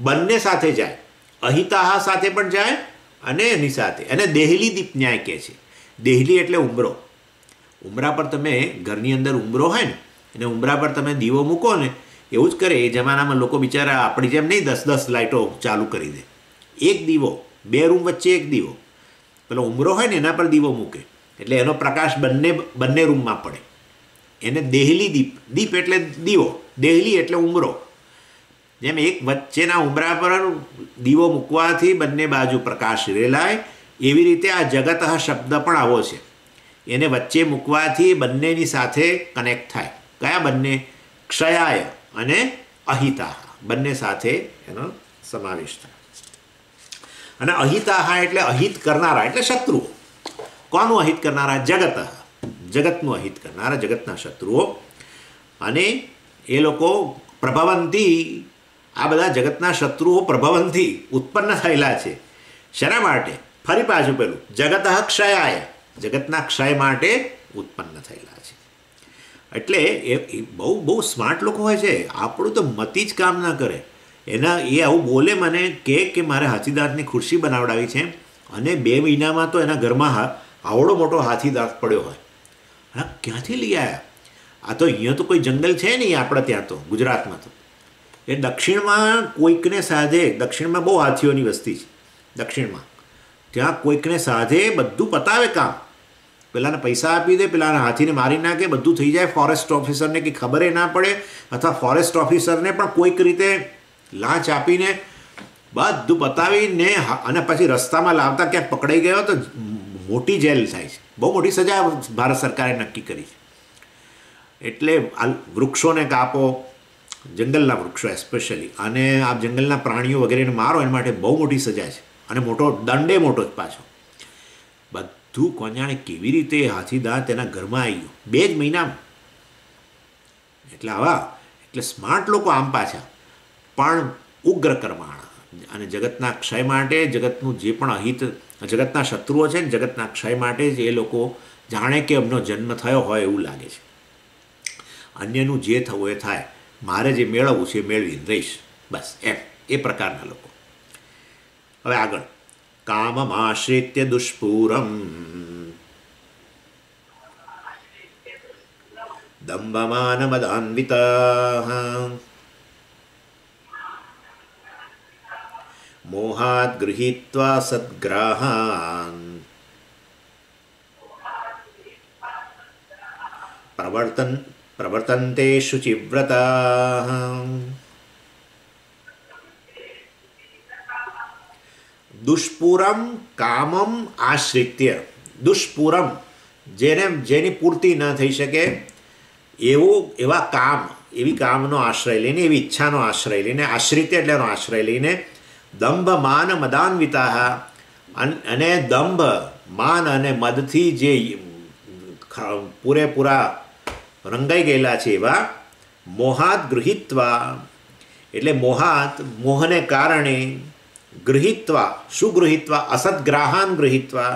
બંને સાથે જાય. અહિતા સાથે પણ જાય અને એની સાથે. અને દેહલી દીપ ન્યાય કહે છે. દેહલી એટલે ઉંબરો ઉંબરા પર તમે ઘરની અંદર ઉંબરો હોય ને અને ઉંબરા પર તમે દીવો મૂકો ને એવું જ કરે, એ જમાનામાં લોકો બિચારા આપણી જેમ નહીં દસ દસ લાઇટો ચાલુ કરી દે. એક દીવો, બે રૂમ વચ્ચે એક દીવો. પેલો ઉમરો હોય ને, એના પર દીવો મૂકે. એટલે એનો પ્રકાશ બંને બંને રૂમમાં પડે. એને દેહલી દીપ દીપ એટલે દીવો, દેહલી એટલે ઉમરો. જેમ એક વચ્ચેના ઉમરા પર દીવો મૂકવાથી બંને બાજુ પ્રકાશ રેલાય, એવી રીતે આ જગત શબ્દ પણ આવો છે. એને વચ્ચે મૂકવાથી બંનેની સાથે કનેક્ટ થાય. કયા બંને? ક્ષયાય. અને અહિતા બંને સાથે એનો સમાવેશ થાય. અને અહિતાહા એટલે અહિત કરનારા, એટલે શત્રુઓ. કોનું અહિત કરનારા? જગત. જગતનું અહિત કરનારા, જગતના શત્રુઓ. અને એ લોકો પ્રભવંતી, આ બધા જગતના શત્રુઓ પ્રભવંતી ઉત્પન્ન થયેલા છે. શેના માટે? ફરી પાછું પેલું. જગત ક્ષયાય. જગતના ક્ષય માટે ઉત્પન્ન થયેલા છે. એટલે એ બહુ બહુ સ્માર્ટ લોકો હોય છે. આપણું તો મતી જ કામ ના કરે. એના, એ આવું બોલે મને કે કે મારે હાથીદાંતની ખુરશી બનાવડાવી છે અને બે મહિનામાં તો એના ઘરમાં આવડો મોટો હાથીદાંત પડ્યો હોય. હા, ક્યાંથી લઈ આવ્યા આ તો અહીંયા તો કોઈ જંગલ છે નહીં આપણે ત્યાં તો, ગુજરાતમાં તો. એ દક્ષિણમાં કોઈકને સાધે, દક્ષિણમાં બહુ હાથીઓની વસ્તી છે, દક્ષિણમાં. ત્યાં કોઈકને સાધે બધું પતાવે કામ. પેલાને પૈસા આપી દે, પેલાના હાથીને મારી નાખે, બધું થઈ જાય. ફોરેસ્ટ ઓફિસરને કે ખબર ના પડે અથવા ફોરેસ્ટ ઓફિસરને પણ કોઈક રીતે લાંચ આપીને બધું બતાવીને અને પછી રસ્તામાં લાવતા ક્યાંક પકડાઈ ગયો તો મોટી જેલ થાય છે. બહુ મોટી સજા ભારત સરકારે નક્કી કરી છે. એટલે વૃક્ષોને કાપો, જંગલના વૃક્ષો એસ્પેશિયલી અને આ જંગલના પ્રાણીઓ વગેરેને મારો, એના માટે બહુ મોટી સજા છે. અને મોટો, દંડે મોટો જ પાછો. બધું કોણ કેવી રીતે હાથીદાર તેના ઘરમાં આવી ગયું? બે જ મહિનામાં. એટલે આવા, એટલે સ્માર્ટ લોકો આમ પાછા. પણ ઉગ્ર કર્માણા. અને જગતના ક્ષય માટે, જગતનું જે પણ અહિત, જગતના શત્રુઓ છે ને, જગતના ક્ષય માટે જ એ લોકો જાણે કે એમનો જન્મ થયો હોય એવું લાગે છે. અન્યનું જે થવું એ થાય. મારે જે મેળવવું છે એ મેળવીને રહીશ. બસ, એમ. એ પ્રકારના લોકો. હવે આગળ. काममाश्रित्य दुष्पूरम्। दम्बमानमदान्विताः मोहात् गृहीत्वा सद्ग्राहान्। प्रवर्तन् प्रवर्तन्ते शुचिव्रताः। દુષ્પુરમ કામમ આશ્રિત્ય. દુષ્પુરમ, જેને, જેની પૂર્તિ ન થઈ શકે, એવું, એવા કામ, એવી કામનો આશ્રય લઈને, એવી ઈચ્છાનો આશ્રય લઈને, આશ્રિત્ય એટલે એનો આશ્રય લઈને, દંભ માન મદાન્વિતા અને દંભ માન અને મદથી જે પૂરેપૂરા રંગાઈ ગયેલા છે એવા મોહાત ગૃહિત્વા. એટલે મોહાત મોહને કારણે ગૃહિત્વા શું ગૃહિત્વા અસદગ્રાહાન ગૃહિત્વા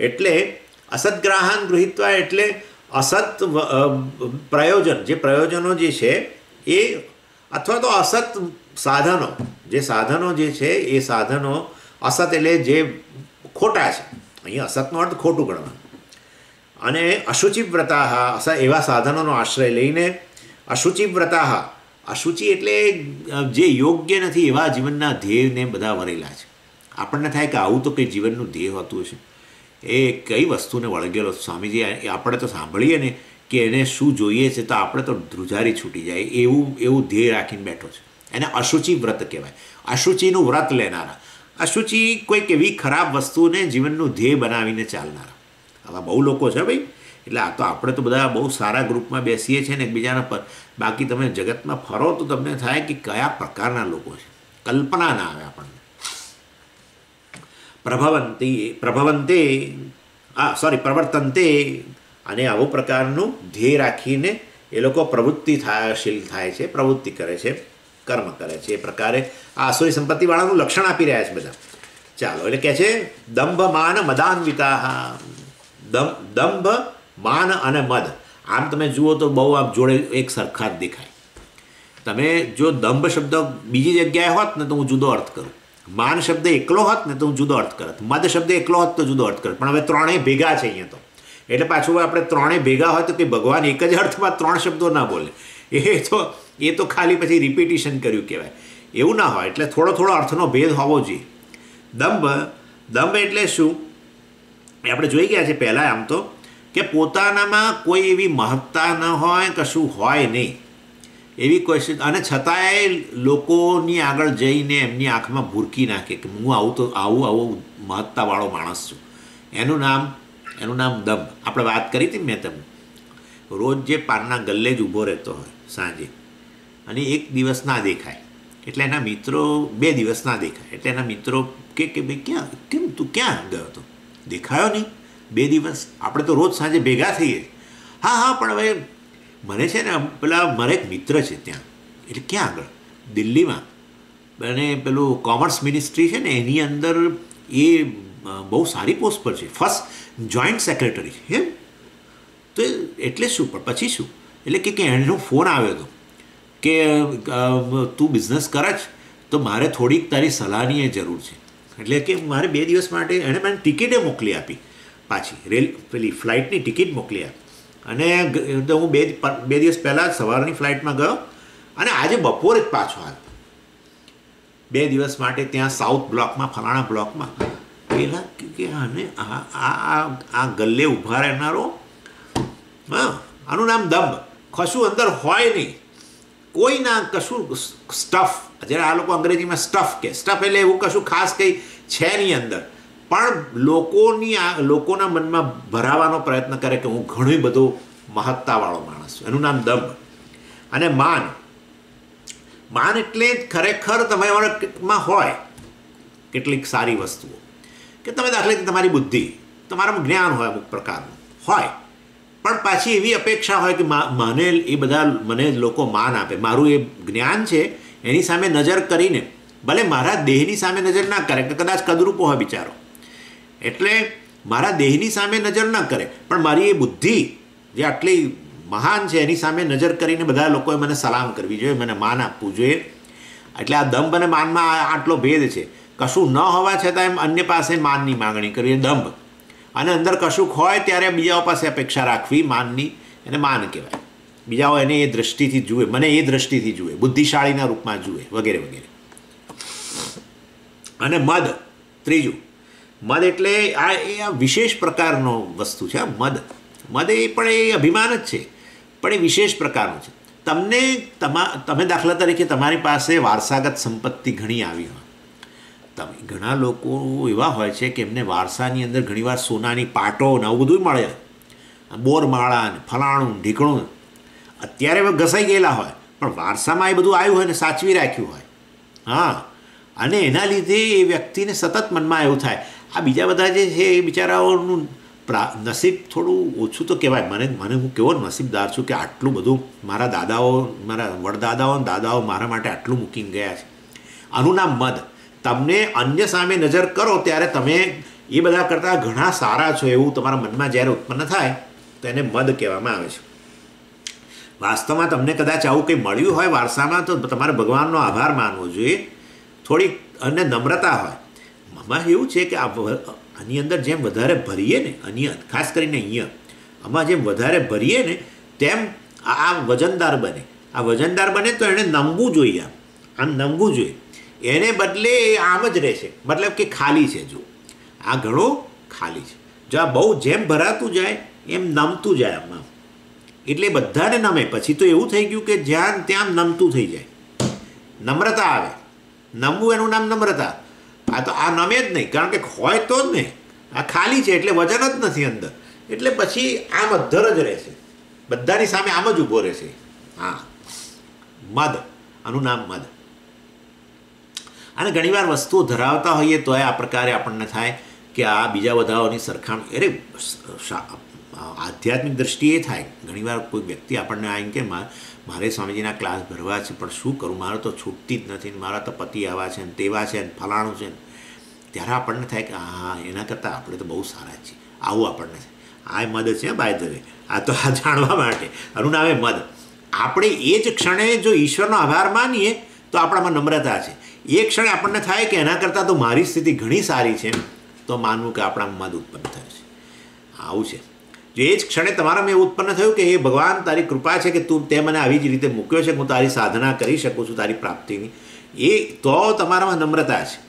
એટલે અસદગ્રાહાન ગૃહિત્વા એટલે અસત પ્રયોજન જે પ્રયોજનો જે છે એ અથવા તો અસત સાધનો જે સાધનો જે છે એ સાધનો અસત એટલે જે ખોટા છે અહીં અસતનો અર્થ ખોટું ગણવાનું અને અશુચિવ્રતા એવા સાધનોનો આશ્રય લઈને અશુચિવ્રતા અશુચિ એટલે જે યોગ્ય નથી એવા જીવનના ધ્યેયને બધા વરેલા છે. આપણને થાય કે આવું તો કંઈ જીવનનું ધ્યેય હોતું હશે. એ કઈ વસ્તુને વળગેલો? સ્વામીજી આપણે તો સાંભળીએ ને કે એને શું જોઈએ છે તો આપણે તો ધ્રુજારી છૂટી જાય, એવું એવું ધ્યેય રાખીને બેઠો છે. એને અશુચિ વ્રત કહેવાય. અશુચિનું વ્રત લેનારા. અશુચિ કોઈક એવી ખરાબ વસ્તુને જીવનનું ધ્યેય બનાવીને ચાલનારા. આવા બહુ લોકો છે ભાઈ. એટલે આ તો આપણે તો બધા બહુ સારા ગ્રુપમાં બેસીએ છીએ ને એકબીજાના પર. બાકી તમે જગતમાં ફરો તો તમને થાય કે કયા પ્રકારના લોકો છે. કલ્પના ના આવે આપણને. પ્રભવંતી, પ્રભવંતે, આ સોરી પ્રવર્તનતે અને આવું પ્રકારનું ધ્યેય રાખીને એ લોકો પ્રવૃત્તિ થાયશીલ થાય છે, પ્રવૃત્તિ કરે છે, કર્મ કરે છે. એ પ્રકારે આ આસુરી સંપત્તિવાળાનું લક્ષણ આપી રહ્યા છે બધા. ચાલો, એટલે કહે છે દંભ માન મદાન્વિતા દંભ માન અને મદ. આમ તમે જુઓ તો બહુ આમ જોડે એક સરખા જ દેખાય. તમે જો દંભ શબ્દ બીજી જગ્યાએ હોત ને તો હું જુદો અર્થ કરું. માન શબ્દ એકલો હોત ને તો હું જુદો અર્થ કરત. મદ શબ્દ એકલો હોત તો જુદો અર્થ કરત. પણ હવે ત્રણેય ભેગા છે અહીંયા તો. એટલે પાછું આપણે ત્રણેય ભેગા હોય તો કે ભગવાન એક જ અર્થમાં ત્રણ શબ્દો ના બોલે. એ તો એ તો ખાલી પછી રિપીટિશન કર્યું કહેવાય. એવું ના હોય. એટલે થોડો થોડો અર્થનો ભેદ હોવો જોઈએ. દંભ દંભ એટલે શું? આપણે જોઈ ગયા છે પહેલાં આમ તો. કે પોતાનામાં કોઈ એવી મહત્તા ન હોય, કશું હોય નહીં. એવી કોઈ અને છતાંય લોકોની આગળ જઈને એમની આંખમાં ભૂરકી નાખે કે હું આવું તો આવું આવું મહત્તાવાળો માણસ છું. એનું નામ એનું નામ દમ. આપણે વાત કરી હતી મેં તમને. રોજ જે પાનના ગલ્લે જ ઊભો રહેતો હોય, સાંજે. અને એક દિવસ ના દેખાય. એટલે એના મિત્રો બે દિવસ ના દેખાય. એટલે એના મિત્રો કે કે, ભાઈ, ક્યાં કેમ તું ક્યાં ગયો હતો? દેખાયો નહીં? બે દિવસ. આપણે તો રોજ સાંજે ભેગા થઈએ. હા હા, પણ હવે મને છે ને પેલા મારા એક મિત્ર છે ત્યાં. એટલે ક્યાં આગળ? દિલ્હીમાં. અને પેલું કોમર્સ મિનિસ્ટ્રી છે ને, એની અંદર એ બહુ સારી પોસ્ટ પર છે. ફર્સ્ટ જોઈન્ટ સેક્રેટરી છે તો એટલે શું? પણ પછી શું? એટલે કે એનો ફોન આવ્યો હતો. કે તું બિઝનેસ કરે જ. તો મારે થોડીક તારી સલાહની જરૂર છે. એટલે કે મારે બે દિવસ માટે એણે મને ટિકિટે મોકલી આપી. પાછી. રેલ, પેલી ફ્લાઇટની ટિકિટ મોકલી આપી. અને હું બે બે દિવસ પહેલાં સવારની ફ્લાઇટમાં ગયો. અને આજે બપોરે જ પાછો આવ્યો. બે દિવસ માટે ત્યાં સાઉથ બ્લોકમાં, ફલાણા બ્લોકમાં. પેલા કે આને આ આ આ ગલ્લે ઊભા રહેનારો, હા, આનું નામ દંભ. કશું અંદર હોય નહીં. કોઈ ના કશું સ્ટફ જ્યારે આ લોકો અંગ્રેજીમાં સ્ટફ કે સ્ટફ એટલે એવું કશું ખાસ કંઈ છે નહીં અંદર. પણ લોકોની આ, લોકોના મનમાં ભરાવાનો પ્રયત્ન કરે કે હું ઘણું બધું મહત્તાવાળો માણસ છું. એનું નામ દંભ અને માન. માન એટલે ખરેખર તમારામાં હોય કેટલીક સારી વસ્તુઓ. કે તમે દાખલા તમારી બુદ્ધિ, તમારામાં જ્ઞાન હોય અમુક પ્રકારનું, હોય. પણ પાછી એવી અપેક્ષા હોય કે મને એ બધા, મને લોકો માન આપે. મારું એ જ્ઞાન છે, એની સામે નજર કરીને, ભલે મારા દેહની સામે નજર ના કરે, કે કદાચ કદરૂપો હોય બિચારો. એટલે મારા દેહની સામે નજર ન કરે. પણ મારી એ બુદ્ધિ જે આટલી મહાન છે, એની સામે નજર કરીને બધા લોકોએ મને સલામ કરવી જોઈએ, મને માન આપવું જોઈએ. એટલે આ દંભ અને માનમાં આટલો ભેદ છે. કશું ન હોવા છતાં એમ અન્ય પાસે માનની માગણી કરવી દંભ. અને અંદર કશુંક હોય ત્યારે બીજાઓ પાસે અપેક્ષા રાખવી માનની એને માન કહેવાય. બીજાઓ એને એ દ્રષ્ટિથી જુએ, મને એ દ્રષ્ટિથી જુએ, બુદ્ધિશાળીના રૂપમાં જુએ, વગેરે વગેરે. અને મદ, ત્રીજું મદ એટલે આ એ આ વિશેષ પ્રકારનો વસ્તુ છે આ મદ. મદ એ પણ એ અભિમાન જ છે, પણ એ વિશેષ પ્રકારનું છે. તમને તમા, તમે દાખલા તરીકે તમારી પાસે વારસાગત સંપત્તિ ઘણી આવી હોય. તમે, ઘણા લોકો એવા હોય છે કે એમને વારસાની અંદર ઘણીવાર સોનાની પાટો ને આવું બધું મળે. બોરમાળા ને ફલાણું ઢીકણું અત્યારે હવે ઘસાઈ ગયેલા હોય, પણ વારસામાં એ બધું આવ્યું હોય ને સાચવી રાખ્યું હોય. હા. અને એના લીધે એ વ્યક્તિને સતત મનમાં એવું થાય આ બીજા બધા જે છે એ બિચારાઓનું નસીબ થોડું ઓછું તો કહેવાય. મને મને હું કેવો નસીબદાર છું કે આટલું બધું મારા દાદાઓ, મારા વડદાદાઓ દાદાઓ મારા માટે આટલું મૂકીને ગયા છે. આનું નામ મદ. તમને અન્ય સામે નજર કરો ત્યારે તમે એ બધા કરતાં ઘણા સારા છો એવું તમારા મનમાં જ્યારે ઉત્પન્ન થાય, તો એને મદ કહેવામાં આવે છે. વાસ્તવમાં તમને કદાચ આવું કંઈ મળ્યું હોય વારસામાં, તો તમારે ભગવાનનો આભાર માનવો જોઈએ. થોડીક અને નમ્રતા હોય. આમાં એવું છે કે આની અંદર જેમ વધારે ભરીએ ને અહીંયા ખાસ કરીને અહીંયા, આમાં જેમ વધારે ભરીએ ને, તેમ આ વજનદાર બને. આ વજનદાર બને તો એણે નમવું જોઈએ આમ. નમવું જોઈએ. એને બદલે આમ જ રહેશે. મતલબ કે ખાલી છે જો. આ ઘણો ખાલી છે. જો આ બહુ જેમ ભરાતું જાય, એમ નમતું જાય આમાં. એટલે બધાને નમે. પછી તો એવું થઈ ગયું કે જ્યાં ત્યાં નમતું થઈ જાય. નમ્રતા આવે. નમવું એનું નામ નમ્રતા. આ તો આ નમે જ નહીં, કારણ કે હોય તો જ નહીં. આ ખાલી છે, એટલે વજન જ નથી અંદર. એટલે પછી આમ અધ્ધર જ રહેશે. બધાની સામે આમ જ ઊભો રહેશે. હા. મદ. આનું નામ મદ. અને ઘણીવાર વસ્તુઓ ધરાવતા હોઈએ તો આ પ્રકારે આપણને થાય કે આ બીજા બધાઓની સરખામણી. અરે આધ્યાત્મિક દ્રષ્ટિએ થાય. ઘણીવાર કોઈ વ્યક્તિ આપણને આવીને કે મારે સ્વામીજીના ક્લાસ ભરવા છે, પણ શું કરું? મારે તો છૂટતી જ નથી મારા તો પતિ આવા છે ને તેવા છે ને ફલાણું છે ને ત્યારે આપણને થાય કે, હા, એના કરતાં આપણે તો બહુ સારા છીએ. આવું આપણને આ મદ છે બાય ધ આ તો આ જાણવા માટે. નામે મદ. આપણે એ જ ક્ષણે જો ઈશ્વરનો આભાર માનીએ, તો આપણામાં નમ્રતા છે. એ ક્ષણે આપણને થાય કે એના કરતાં તો મારી સ્થિતિ ઘણી સારી છે, તો માનવું કે આપણા મદ ઉત્પન્ન થયું છે. આવું છે. જો એ જ ક્ષણે તમારામાં એવું ઉત્પન્ન થયું કે એ ભગવાન, તારી કૃપા છે કે તું તે મને આવી જ રીતે મૂક્યો છે હું તારી સાધના કરી શકું છું, તારી પ્રાપ્તિની. એ તો તમારામાં નમ્રતા છે.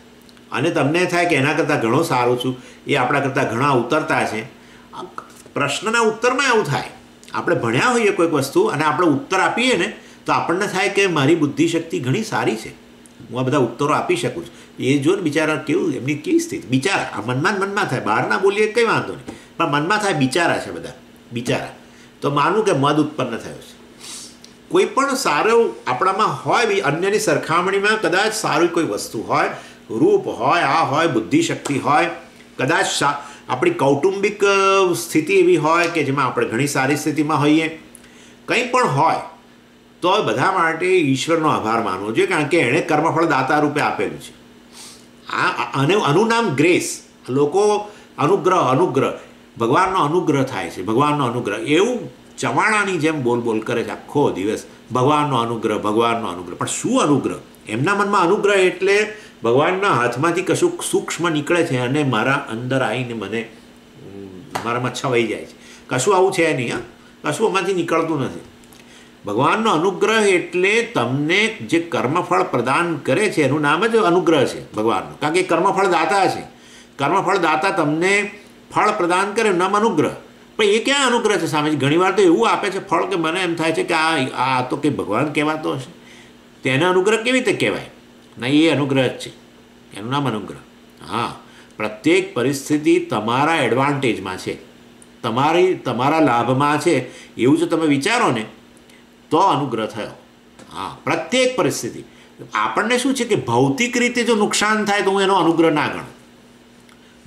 અને તમને થાય કે એના કરતાં ઘણો સારું છું, એ આપણા કરતાં ઘણા ઉતરતા છે. પ્રશ્નના ઉત્તરમાં એવું થાય, આપણે ભણ્યા હોઈએ કોઈક વસ્તુ અને આપણે ઉત્તર આપીએ ને, તો આપણને થાય કે મારી બુદ્ધિશક્તિ ઘણી સારી છે. હું આ બધા ઉત્તરો આપી શકું છું. એ જો ને બિચારા કેવું, એમની કેવી સ્થિતિ? બિચારા, આ મનમાં મનમાં થાય, બહારના બોલીએ કંઈ વાંધો નહીં, પણ મનમાં થાય બિચારા છે બધા, બિચારા. તો માનવું કે મદ ઉત્પન્ન થયો છે. કોઈ પણ સારો આપણામાં હોય અન્યની સરખામણીમાં કદાચ સારી કોઈ વસ્તુ હોય રૂપ હોય, આ હોય, બુદ્ધિશક્તિ હોય, કદાચ આપણી કૌટુંબિક સ્થિતિ એવી હોય કે જેમાં આપણે ઘણી સારી સ્થિતિમાં હોઈએ, કંઈ પણ હોય, તો બધા માટે ઈશ્વરનો આભાર માનવો જોઈએ, કારણ કે એણે કર્મફળ દાતા રૂપે આપેલું છે. આ, અને આનું નામ ગ્રેસ. લોકો અનુગ્રહ અનુગ્રહ. ભગવાનનો અનુગ્રહ થાય છે, ભગવાનનો અનુગ્રહ. એવું ચવાણાની જેમ બોલ બોલ કરે છે, આખો દિવસ. ભગવાનનો અનુગ્રહ ભગવાનનો અનુગ્રહ. પણ શું અનુગ્રહ? એમના મનમાં અનુગ્રહ એટલે ભગવાનના હાથમાંથી કશું સૂક્ષ્મ નીકળે છે અને મારા અંદર આવીને મને મારામાં છવાઈ જાય છે. કશું આવું છે નહીં, હા? કશું આમાંથી નીકળતું નથી. ભગવાનનો અનુગ્રહ એટલે તમને જે કર્મફળ પ્રદાન કરે છે, એનું નામ જ અનુગ્રહ છે ભગવાનનો. કારણ કે કર્મફળ દાતા છે. કર્મફળ દાતા તમને ફળ પ્રદાન કરે, નામ અનુગ્રહ. પણ એ ક્યાં અનુગ્રહ છે સામે? ઘણીવાર તો એવું આપે છે, ફળ કે મને એમ થાય છે કે આ આ તો કંઈ ભગવાન કહેવાતો હશે. તેને અનુગ્રહ કેવી રીતે કહેવાય? નહીં, એ અનુગ્રહ જ છે. એનું નામ અનુગ્રહ. હા, પ્રત્યેક પરિસ્થિતિ તમારા એડવાન્ટેજમાં છે. તમારી, તમારા લાભમાં છે. એવું જો તમે વિચારો ને, તો અનુગ્રહ થયો. હા, પ્રત્યેક પરિસ્થિતિ. આપણને શું છે કે ભૌતિક રીતે જો નુકસાન થાય તો હું એનો અનુગ્રહ ના ગણું.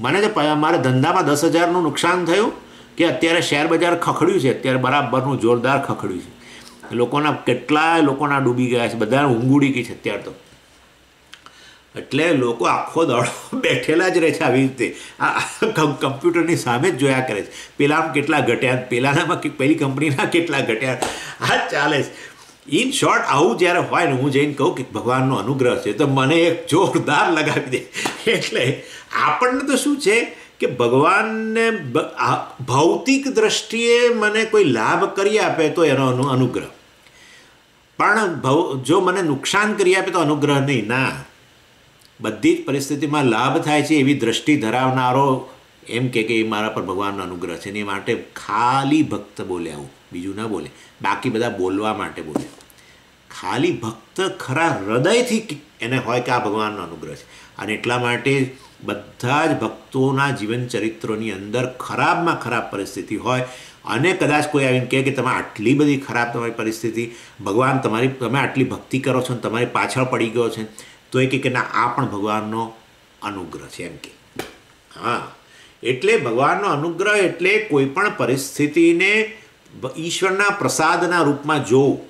મને જે મારે ધંધામાં દસ હજારનું નુકસાન થયું કે અત્યારે શેર બજાર ખખડ્યું છે. અત્યારે બરાબરનું જોરદાર ખખડ્યું છે. લોકોના કેટલા લોકોના ડૂબી ગયા છે બધા ઊંઘુડી ગઈ છે અત્યારે તો. એટલે લોકો આખો દડો બેઠેલા જ રહે છે આવી રીતે. આ કમ્પ્યુટરની સામે જ જોયા કરે છે. પેલામાં કેટલા ઘટ્યા, પેલાનામાં પેલી કંપનીના કેટલા ઘટ્યા. આ ચાલે છે. ઇન શોર્ટ, આવું જ્યારે હોય ને, હું જઈને કહું કે ભગવાનનો અનુગ્રહ છે, તો મને એક જોરદાર લગાવી દે. એટલે આપણને તો શું છે? કે ભગવાનને ભૌતિક દ્રષ્ટિએ મને કોઈ લાભ કરી આપે તો એનો અનુગ્રહ. પણ જો મને નુકસાન કરી આપે તો અનુગ્રહ નહીં. ના. બધી જ પરિસ્થિતિમાં લાભ થાય છે એવી દ્રષ્ટિ ધરાવનારો એમ કે એ મારા પર ભગવાનનો અનુગ્રહ છે. એની માટે ખાલી ભક્ત બોલે આવું બીજું ના બોલે. બાકી બધા બોલવા માટે બોલે. ખાલી ભક્ત ખરા હૃદયથી એને હોય કે આ ભગવાનનો અનુગ્રહ છે. અને એટલા માટે બધા જ ભક્તોના જીવન ચરિત્રોની અંદર ખરાબમાં ખરાબ પરિસ્થિતિ હોય અને કદાચ કોઈ આવીને કહે કે તમે આટલી બધી ખરાબ તમારી પરિસ્થિતિ, ભગવાન તમારી, તમે આટલી ભક્તિ કરો છો ને તમારી પાછળ પડી ગયો છે, તો એ કે ના, આ પણ ભગવાનનો અનુગ્રહ છે એમ કે. હા, એટલે ભગવાનનો અનુગ્રહ એટલે કોઈ પણ પરિસ્થિતિને ઈશ્વરના પ્રસાદના રૂપમાં જોવું.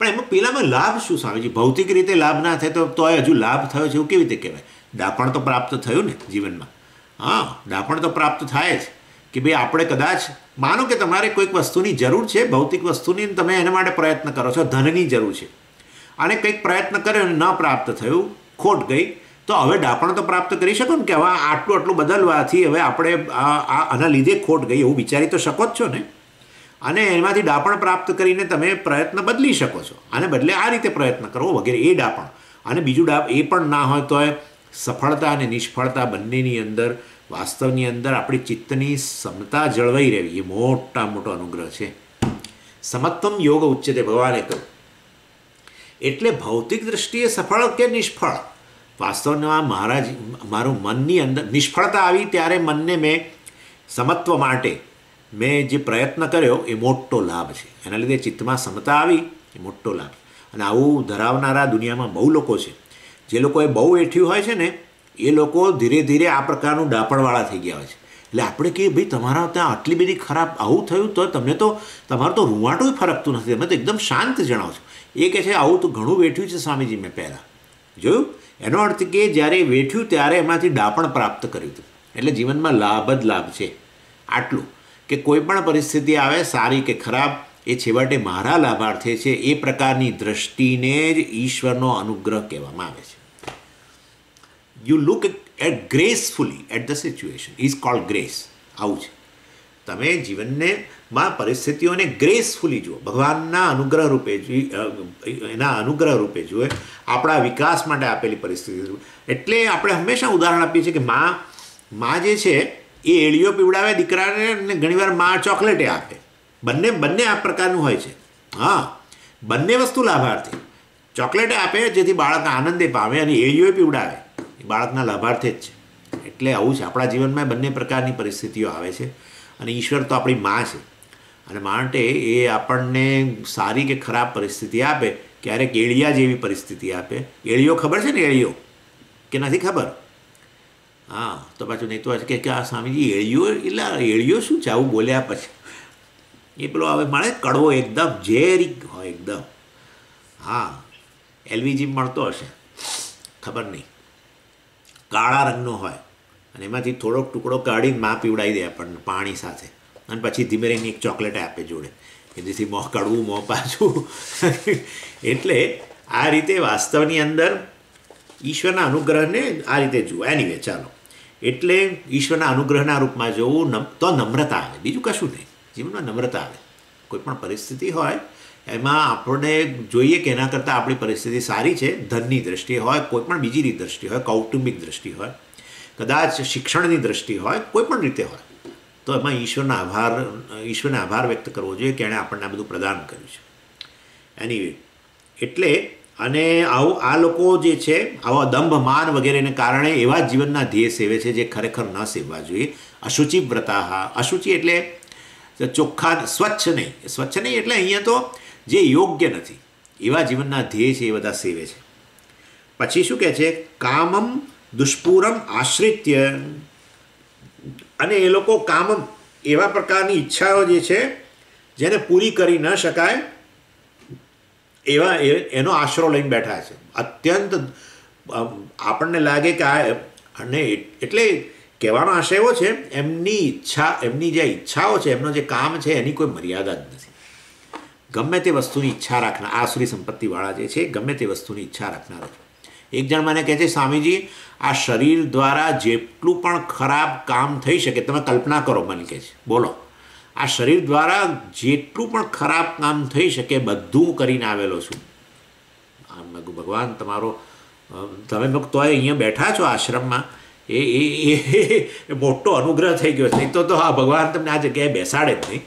પણ એમાં પેલામાં લાભ શું, સ્વામીજી? ભૌતિક રીતે લાભ ના થાય તો તોય હજુ લાભ થયો છે, એવું કેવી રીતે કહેવાય? ડાપણ તો પ્રાપ્ત થયું ને જીવનમાં. હા ડાપણ તો પ્રાપ્ત થાય જ. કે ભાઈ આપણે કદાચ, માનો કે તમારે કોઈક વસ્તુની જરૂર છે, ભૌતિક વસ્તુની તમે એના માટે પ્રયત્ન કરો છો, ધનની જરૂર છે. અને કંઈક પ્રયત્ન કર્યો અને ન પ્રાપ્ત થયું, ખોટ ગઈ, તો હવે ડાપણ તો પ્રાપ્ત કરી શકો ને કે હવે આટલું આટલું બદલવાથી હવે આપણે આના લીધે ખોટ ગઈ, એવું વિચારી તો શકો જ છો ને? અને એમાંથી ડાપણ પ્રાપ્ત કરીને તમે પ્રયત્ન બદલી શકો છો. આને બદલે આ રીતે પ્રયત્ન કરો વગેરે, એ ડાપણ અને બીજું ડાપ એ પણ ના હોય તો સફળતા અને નિષ્ફળતા બંનેની અંદર, વાસ્તવની અંદર આપણી ચિત્તની સમતા જળવાઈ રહેવી. એ મોટા મોટો અનુગ્રહ છે. સમત્વમ યોગ ઉચ્ચતે ભગવાને કહ્યું. એટલે ભૌતિક દ્રષ્ટિએ સફળ કે નિષ્ફળ? વાસ્તવમાં મહારાજ, મારું મનની અંદર નિષ્ફળતા આવી ત્યારે મનને મેં સમત્વ માટે મેં જે પ્રયત્ન કર્યો એ મોટો લાભ છે. એના લીધે ચિત્તમાં સમતા આવી, એ મોટો લાભ. અને આવું ધરાવનારા દુનિયામાં બહુ લોકો છે. જે લોકોએ બહુ એઠ્યું હોય છે ને, એ લોકો ધીરે ધીરે આ પ્રકારનું ડાપણવાળા થઈ ગયા હોય છે. એટલે આપણે કહીએ, ભાઈ, તમારા ત્યાં આટલી બધી ખરાબ આવું થયું તો તમને તો, તમારું તો રૂવાટું ફરકતું નથી. તમે તો એકદમ શાંત જણાવો છો. એ કહે છે, આવું તો ઘણું વેઠ્યું છે સ્વામીજી મેં પહેલાં. જોયું? એનો અર્થ કે જ્યારે વેઠ્યું ત્યારે એમાંથી ડાપણ પ્રાપ્ત કર્યું હતું. એટલે જીવનમાં લાભ જ લાભ છે. આટલું. કે કોઈ પણ પરિસ્થિતિ આવે, સારી કે ખરાબ એ છેવટે મારા લાભાર્થે છે, એ પ્રકારની દ્રષ્ટિને જ ઈશ્વરનો અનુગ્રહ કહેવામાં આવે છે. You look at gracefully at the situation is called grace આવું છે. તમે જીવનને માં પરિસ્થિતિઓને ગ્રેસફુલી જુઓ. ભગવાનના અનુગ્રહ રૂપે એના અનુગ્રહ રૂપે જુએ, આપણા વિકાસ માટે આપેલી પરિસ્થિતિ એટલે આપણે હંમેશા ઉદાહરણ આપીએ છીએ કે માં માં જે છે, એ એળીઓ પીવડાવે, દીકરાને અને ઘણીવારમાં ચોકલેટે આપે. બંને બંને આ પ્રકારનું હોય છે. હા, બંને વસ્તુ લાભાર્થી. ચોકલેટ આપે જેથી બાળક આનંદે પામે અને એળીઓ પીવડાવે. એ બાળકના લાભાર્થે જ છે. એટલે આવું છે આપણા જીવનમાં બંને પ્રકારની પરિસ્થિતિઓ આવે છે અને ઈશ્વર તો આપણી માં છે. અને માટે એ આપણને સારી કે ખરાબ પરિસ્થિતિ આપે, ક્યારેક એળિયા જેવી પરિસ્થિતિ આપે. એળીઓ ખબર છે ને એળીઓ કે નથી ખબર? હા, તો પાછું નહીં તો કે આ સ્વામીજી એળીઓ એટલે એળીઓ શું છે? આવું બોલ્યા પછી. એ પેલો હવે મળે કડવો એકદમ, ઝેરી હોય એકદમ. હા, એલવીજી મળતો હશે. ખબર નહીં. કાળા રંગનો હોય. અને એમાંથી થોડોક ટુકડો કાઢીને મા પીવડાવી દે આપણને પાણી સાથે. અને પછી ધીમે રહીને એક ચોકલેટ આપે જોડે. કે જેથી મોં કડવું, મોં પાછું. એટલે આ રીતે વાસ્તવની અંદર ઈશ્વરના અનુગ્રહને આ રીતે જુઓ. એનીવે ચાલો. એટલે ઈશ્વરના અનુગ્રહના રૂપમાં જોવું તો નમ્રતા આવે. બીજું કશું નહીં. જીવનમાં નમ્રતા આવે. કોઈ પણ પરિસ્થિતિ હોય, એમાં આપણને જોઈએ કે એના કરતાં આપણી પરિસ્થિતિ સારી છે, ધનની દ્રષ્ટિએ હોય, કોઈ પણ બીજી દ્રષ્ટિ હોય, કૌટુંબિક દ્રષ્ટિ હોય, કદાચ શિક્ષણની દ્રષ્ટિ હોય, કોઈ પણ રીતે હોય, તો એમાં ઈશ્વરના આભાર, ઈશ્વરને આભાર વ્યક્ત કરવો જોઈએ કે એણે આપણને આ બધું પ્રદાન કર્યું છે. એની એટલે અને આવું, આ લોકો જે છે, આવા દંભ માન વગેરેને કારણે એવા જીવનના ધ્યેય સેવે છે જે ખરેખર ન સેવવા જોઈએ. અશુચિ વ્રતાહા અશુચિ એટલે ચોખ્ખા સ્વચ્છ નહીં. સ્વચ્છ નહીં એટલે અહીંયા તો જે યોગ્ય નથી. એવા જીવનના ધ્યેય છે, એ બધા સેવે છે. પછી શું કહે છે? કામમ દુષ્પૂરમ આશ્રિત્ય. અને એ લોકો કામમ એવા પ્રકારની ઈચ્છાઓ જે છે, જેને પૂરી કરી ન શકાય, એવા એનો આશરો લઈને બેઠા છે. અત્યંત આપણને લાગે કે આ, અને એટલે કહેવાનો આશય એવો છે, એમની ઈચ્છા, એમની જે ઈચ્છાઓ છે, એમનો જે કામ છે, એની કોઈ મર્યાદા જ નથી. ગમે તે વસ્તુની ઈચ્છા રાખનાર, આસુરી સંપત્તિવાળા જે છે, ગમે તે વસ્તુની ઈચ્છા રાખનારો છે એક જણ મને કહે છે, સ્વામીજી, આ શરીર દ્વારા જેટલું પણ ખરાબ કામ થઈ શકે, તમે કલ્પના કરો, મને કહે છે. બોલો. આ શરીર દ્વારા જેટલું પણ ખરાબ કામ થઈ શકે, બધું કરીને આવેલો છું. ભગવાન, તમારો તમે તોય અહીંયા બેઠા છો આશ્રમમાં એ એ મોટો અનુગ્રહ થઈ ગયો. છે તો તો હા, ભગવાન તમને આ જગ્યાએ બેસાડે જ નહીં.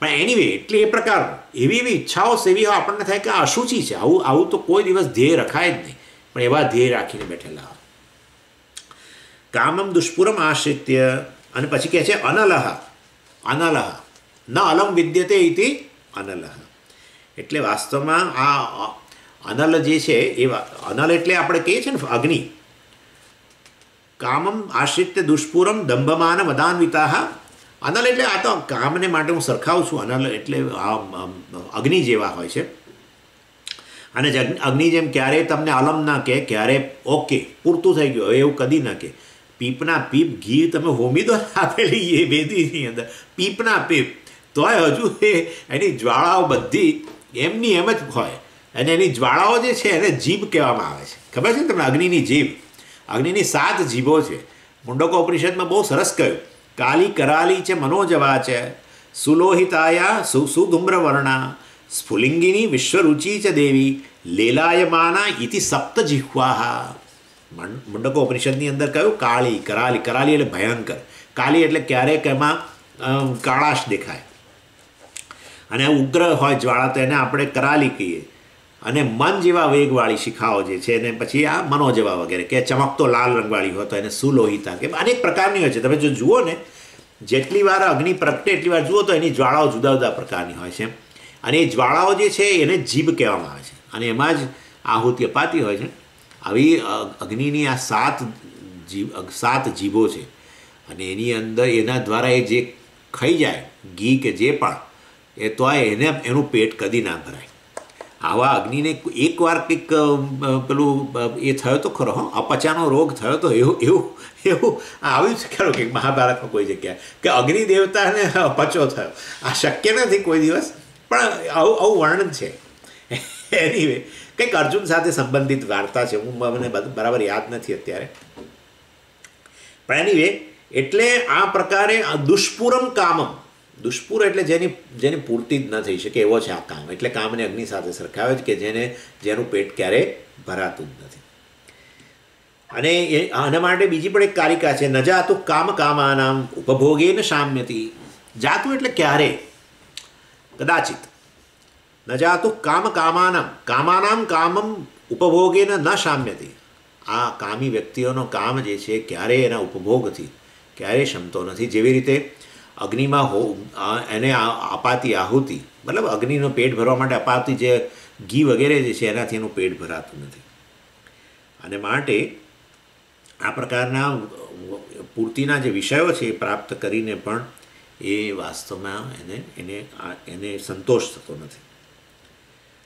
પણ એનીવે એટલે એ પ્રકારનું એવી એવી ઈચ્છાઓ સેવી આપણને થાય કે આ અશુચિ છે. આવું આવું તો કોઈ દિવસ ધ્યેય રખાય જ નહીં. પણ એવા ધ્યેય રાખીને બેઠેલા કામમ દુષ્પુરમ આશ્રિત્ય. અને પછી કહે છે, અનલહ. અનલહ. ન અલમ વિદ્યતે ઇતિ અનલહ. એટલે વાસ્તવમાં આ અનલ જે છે, એ અનલ એટલે આપણે કહીએ છીએ ને, અગ્નિ. કામમ આશ્રિત્ય દુષ્પૂરમ દંભમાન વદાન્વિતા અનલ એટલે આ તો કામને માટે હું સરખાવું છું, અનલ એટલે અગ્નિ જેવા હોય છે. અને અગ્નિ જેમ ક્યારેય તમને અલમ ના કહે, ક્યારે ઓકે, પૂરતું થઈ ગયું એવું કદી ના કહે. પીપના પીપ, ઘી તમે હોમી દો આપેલી એ વેદીની અંદર. પીપના પીપ, તોય હજુ એ, એની જ્વાળાઓ બધી એમની એમ જ હોય. અને એની જ્વાળાઓ જે છે એને જીભ કહેવામાં આવે છે. ખબર છે તમને અગ્નિની જીભ? અગ્નિની સાત જીભો છે. મુંડકો ઉપનિષદમાં બહુ સરસ કહ્યું. કાલી કરાલી છે મનોજવા છે સુલોહિતાયા સુધુમ્રવર્ણા, સ્ફુલિંગિની વિશ્વરુચિ ચ દેવી, લેલાયમાના ઇતિ સપ્ત જિહ્વાહા. મુંડકો ઉપનિષદની અંદર કહ્યું, કાળી, કરાલી કરાલી એટલે ભયંકર. કાલી એટલે ક્યારેક એમાં કાળાશ દેખાય. અને ઉગ્ર હોય જ્વાળા તો એને આપણે કરાલી કહીએ. અને મન જેવા વેગવાળી શિખાઓ જે છે એને પછી આ મનો જેવા વગેરે, કે ચમકતો લાલ રંગવાળી હોય તો એને સુલોહિતા કે અનેક પ્રકારની હોય છે. તમે જો જુઓ ને, જેટલી વાર અગ્નિ પ્રગટે, એટલી વાર જુઓ તો એની જ્વાળાઓ જુદા જુદા પ્રકારની હોય છે. અને એ જ્વાળાઓ જે છે, એને જીભ કહેવામાં આવે છે. અને એમાં જ આહુતિ અપાતી હોય છે. આવી અગ્નિની આ સાત જીવ સાત જીભો છે. અને એની અંદર એના દ્વારા એ જે ખાઈ જાય, ઘી કે જે પણ, એ તો એને, એનું પેટ કદી ના ભરાય. આવા અગ્નિને એકવાર કંઈક પેલું એ થયો તો ખરો, હં. અપચાનો રોગ થયો તો એવું એવું એવું. આવ્યું છે ખરો કે મહાભારતમાં કોઈ જગ્યાએ કે અગ્નિ દેવતાને અપચો થયો. આ શક્ય નથી કોઈ દિવસ, પણ આવું આવું વર્ણન છે. એની કંઈક અર્જુન સાથે સંબંધિત વાર્તા છે. હું મને બરાબર યાદ નથી અત્યારે. પણ એની એટલે આ પ્રકારે દુષ્પુરમ કામમ દુષ્પુર એટલે જેની જેની પૂર્તિ જ ન થઈ શકે એવો છે આ કામ. એટલે કામને અગ્નિ સાથે સરખાવે છે કે જેને જેનું પેટ ક્યારેય ભરાતું જ નથી. અને એ આના માટે બીજી પણ એક કારિકા છે નજાતું જાતું કામ કામાનામ ઉપભોગે ન સામ્યતી જાતું એટલે ક્યારે? કદાચિત. નજાતું જાતું કામ કામાનામ કામાનામ કામમ ઉપભોગે ન સામ્યતી આ કામી વ્યક્તિઓનો કામ જે છે, ક્યારેય એના ઉપભોગથી ક્યારેય ક્ષમતો નથી. જેવી રીતે અગ્નિમાં હો એને અપાતી આહુતિ. મતલબ અગ્નિનો પેટ ભરવા માટે અપાતી જે ઘી વગેરે જે છે, એનાથી એનું પેટ ભરાતું નથી. અને માટે આ પ્રકારના પૂર્તિના જે વિષયો છે એ પ્રાપ્ત કરીને પણ એ વાસ્તવમાં એને એને એને સંતોષ થતો નથી.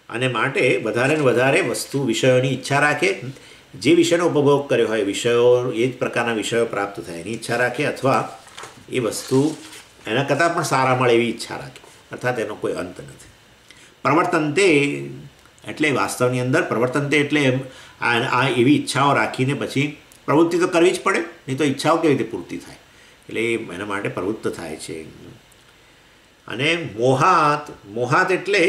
અને માટે વધારે ને વધારે વસ્તુ વિષયોની ઈચ્છા રાખે. જે વિષયનો ઉપભોગ કર્યો હોય, વિષયો, એ જ પ્રકારના વિષયો પ્રાપ્ત થાય એની ઈચ્છા રાખે, અથવા એ વસ્તુ એના કરતાં પણ સારા મળે એવી ઈચ્છા રાખી. અર્થાત એનો કોઈ અંત નથી. પ્રવર્તન તે એટલે વાસ્તવની અંદર પ્રવર્તન તે એટલે આ એવી ઈચ્છાઓ રાખીને પછી પ્રવૃત્તિ તો કરવી જ પડે, નહીં તો ઈચ્છાઓ કેવી રીતે પૂર્તિ થાય? એટલે એના માટે પ્રવૃત્ત થાય છે. અને મોહાત મોહાત એટલે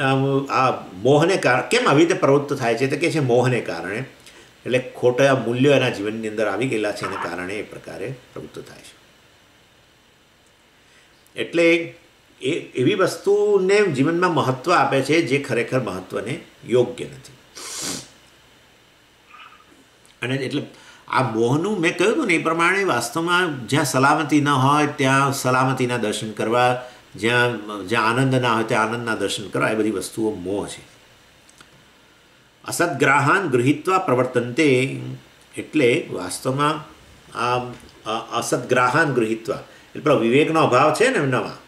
આ મોહને કારણે કેમ આવી રીતે પ્રવૃત્ત થાય છે? તો કે છે મોહને કારણે. એટલે ખોટા મૂલ્યો એના જીવનની અંદર આવી ગયેલા છે, એને કારણે એ પ્રકારે પ્રવૃત્ત થાય છે. એટલે એ, એવી વસ્તુને જીવનમાં મહત્ત્વ આપે છે જે ખરેખર મહત્ત્વને યોગ્ય નથી. અને એટલે આ મોહનું મેં કહ્યું હતું ને, એ પ્રમાણે વાસ્તવમાં જ્યાં સલામતી ન હોય, ત્યાં સલામતીના દર્શન કરવા, જ્યાં જ્યાં આનંદ ના હોય, ત્યાં આનંદના દર્શન કરવા, એ બધી વસ્તુઓ મોહ છે. અસદગ્રાહાન ગૃહિત્વા પ્રવર્તનતે એટલે વાસ્તવમાં આ અસદગ્રાહાન ગૃહિત્વા. એટલે વિવેકનો અભાવ છે ને એમનામાં?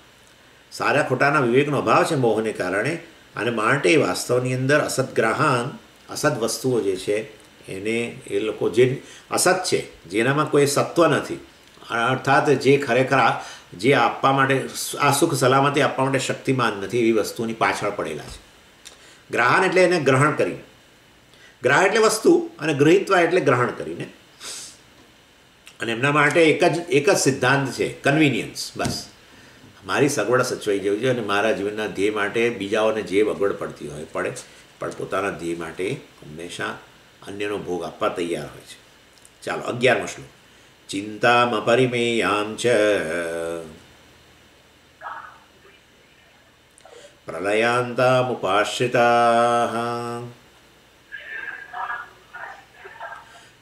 સારા ખોટાના વિવેકનો અભાવ છે મોહને કારણે. અને માટે વાસ્તવની અંદર અસદગ્રાહાન અસદ વસ્તુઓ જે છે, એને એ લોકો જે અસત છે, જેનામાં કોઈ સત્વ નથી. અર્થાત જે ખરેખર જે આપવા માટે આ સુખ સલામતી આપવા માટે શક્તિમાન નથી એવી વસ્તુની પાછળ પડેલા છે. ગ્રહણ એટલે એને ગ્રહણ કરીને ગ્રહ એટલે વસ્તુ અને ગૃહિત્વા એટલે ગ્રહણ કરીને. અને એમના માટે એક જ એક જ સિદ્ધાંત છે કન્વિનિયન્સ બસ. મારી સગવડ સચવાઈ જવી જોઈએ અને મારા જીવનના ધ્યેય માટે બીજાઓને જે અગવડ પડતી હોય, પડે, પણ પોતાના ધ્યેય માટે હંમેશા અન્યનો ભોગ આપવા તૈયાર હોય છે. ચાલો, અગિયારમો શ્લોક. ચિંતામાં પરિમેયામ ચ. પ્રલયાંતામુપાશ્રિતા.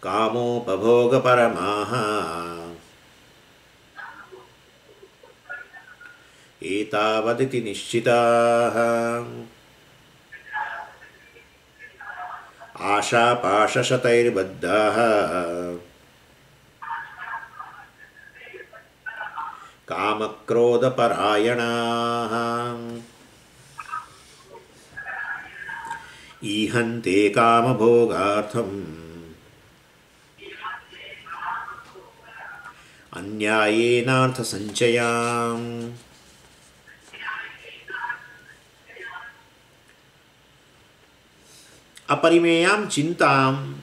कामोपभोगपरमाः एतावदिति निश्चिताः आशापाशशतैर्बद्धाः कामक्रोधपरायणाः ईहन्ते कामभोगार्थम् अन्यायेनार्थसञ्चयाम् અપરિમેયામ ચિંતામ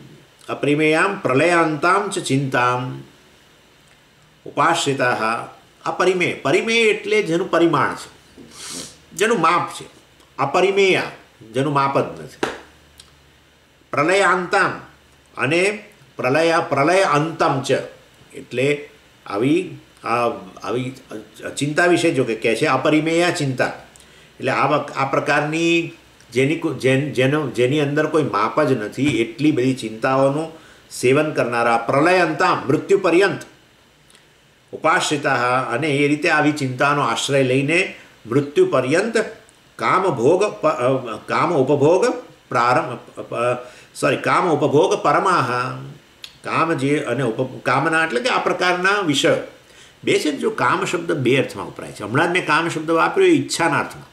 અપરિમેયામ પ્રલયાંતામ ચ ચિંતામ ઉપાશ્રિતા અપરિમેય પરિમેય એટલે જેનું પરિમાણ છે જેનું માપ છે અપરિમેયા જેનું માપ જ નથી પ્રલયાંતામ અને પ્રલય પ્રલય અંતમ છે એટલે આવી આવી ચિંતા વિશે જો કે કહે છે, અપરિમેય ચિંતા. એટલે આ આ પ્રકારની જેની જેનો, જેની અંદર કોઈ માપ જ નથી, એટલી બધી ચિંતાઓનું સેવન કરનારા પ્રલય અંતા મૃત્યુ પર્યંત ઉપાશ્રિતા અને એ રીતે આવી ચિંતાનો આશ્રય લઈને મૃત્યુ પર્યંત કામ ભોગ કામ ઉપભોગ પ્રારંભ સોરી કામ ઉપભોગ પરમાહ કામ જે અને ઉપ કામના એટલે કે આ પ્રકારના વિષયો. બે છે જો કામ શબ્દ બે અર્થમાં વપરાય છે. હમણાં જ મેં કામ શબ્દ વાપર્યો એ ઈચ્છાના અર્થમાં.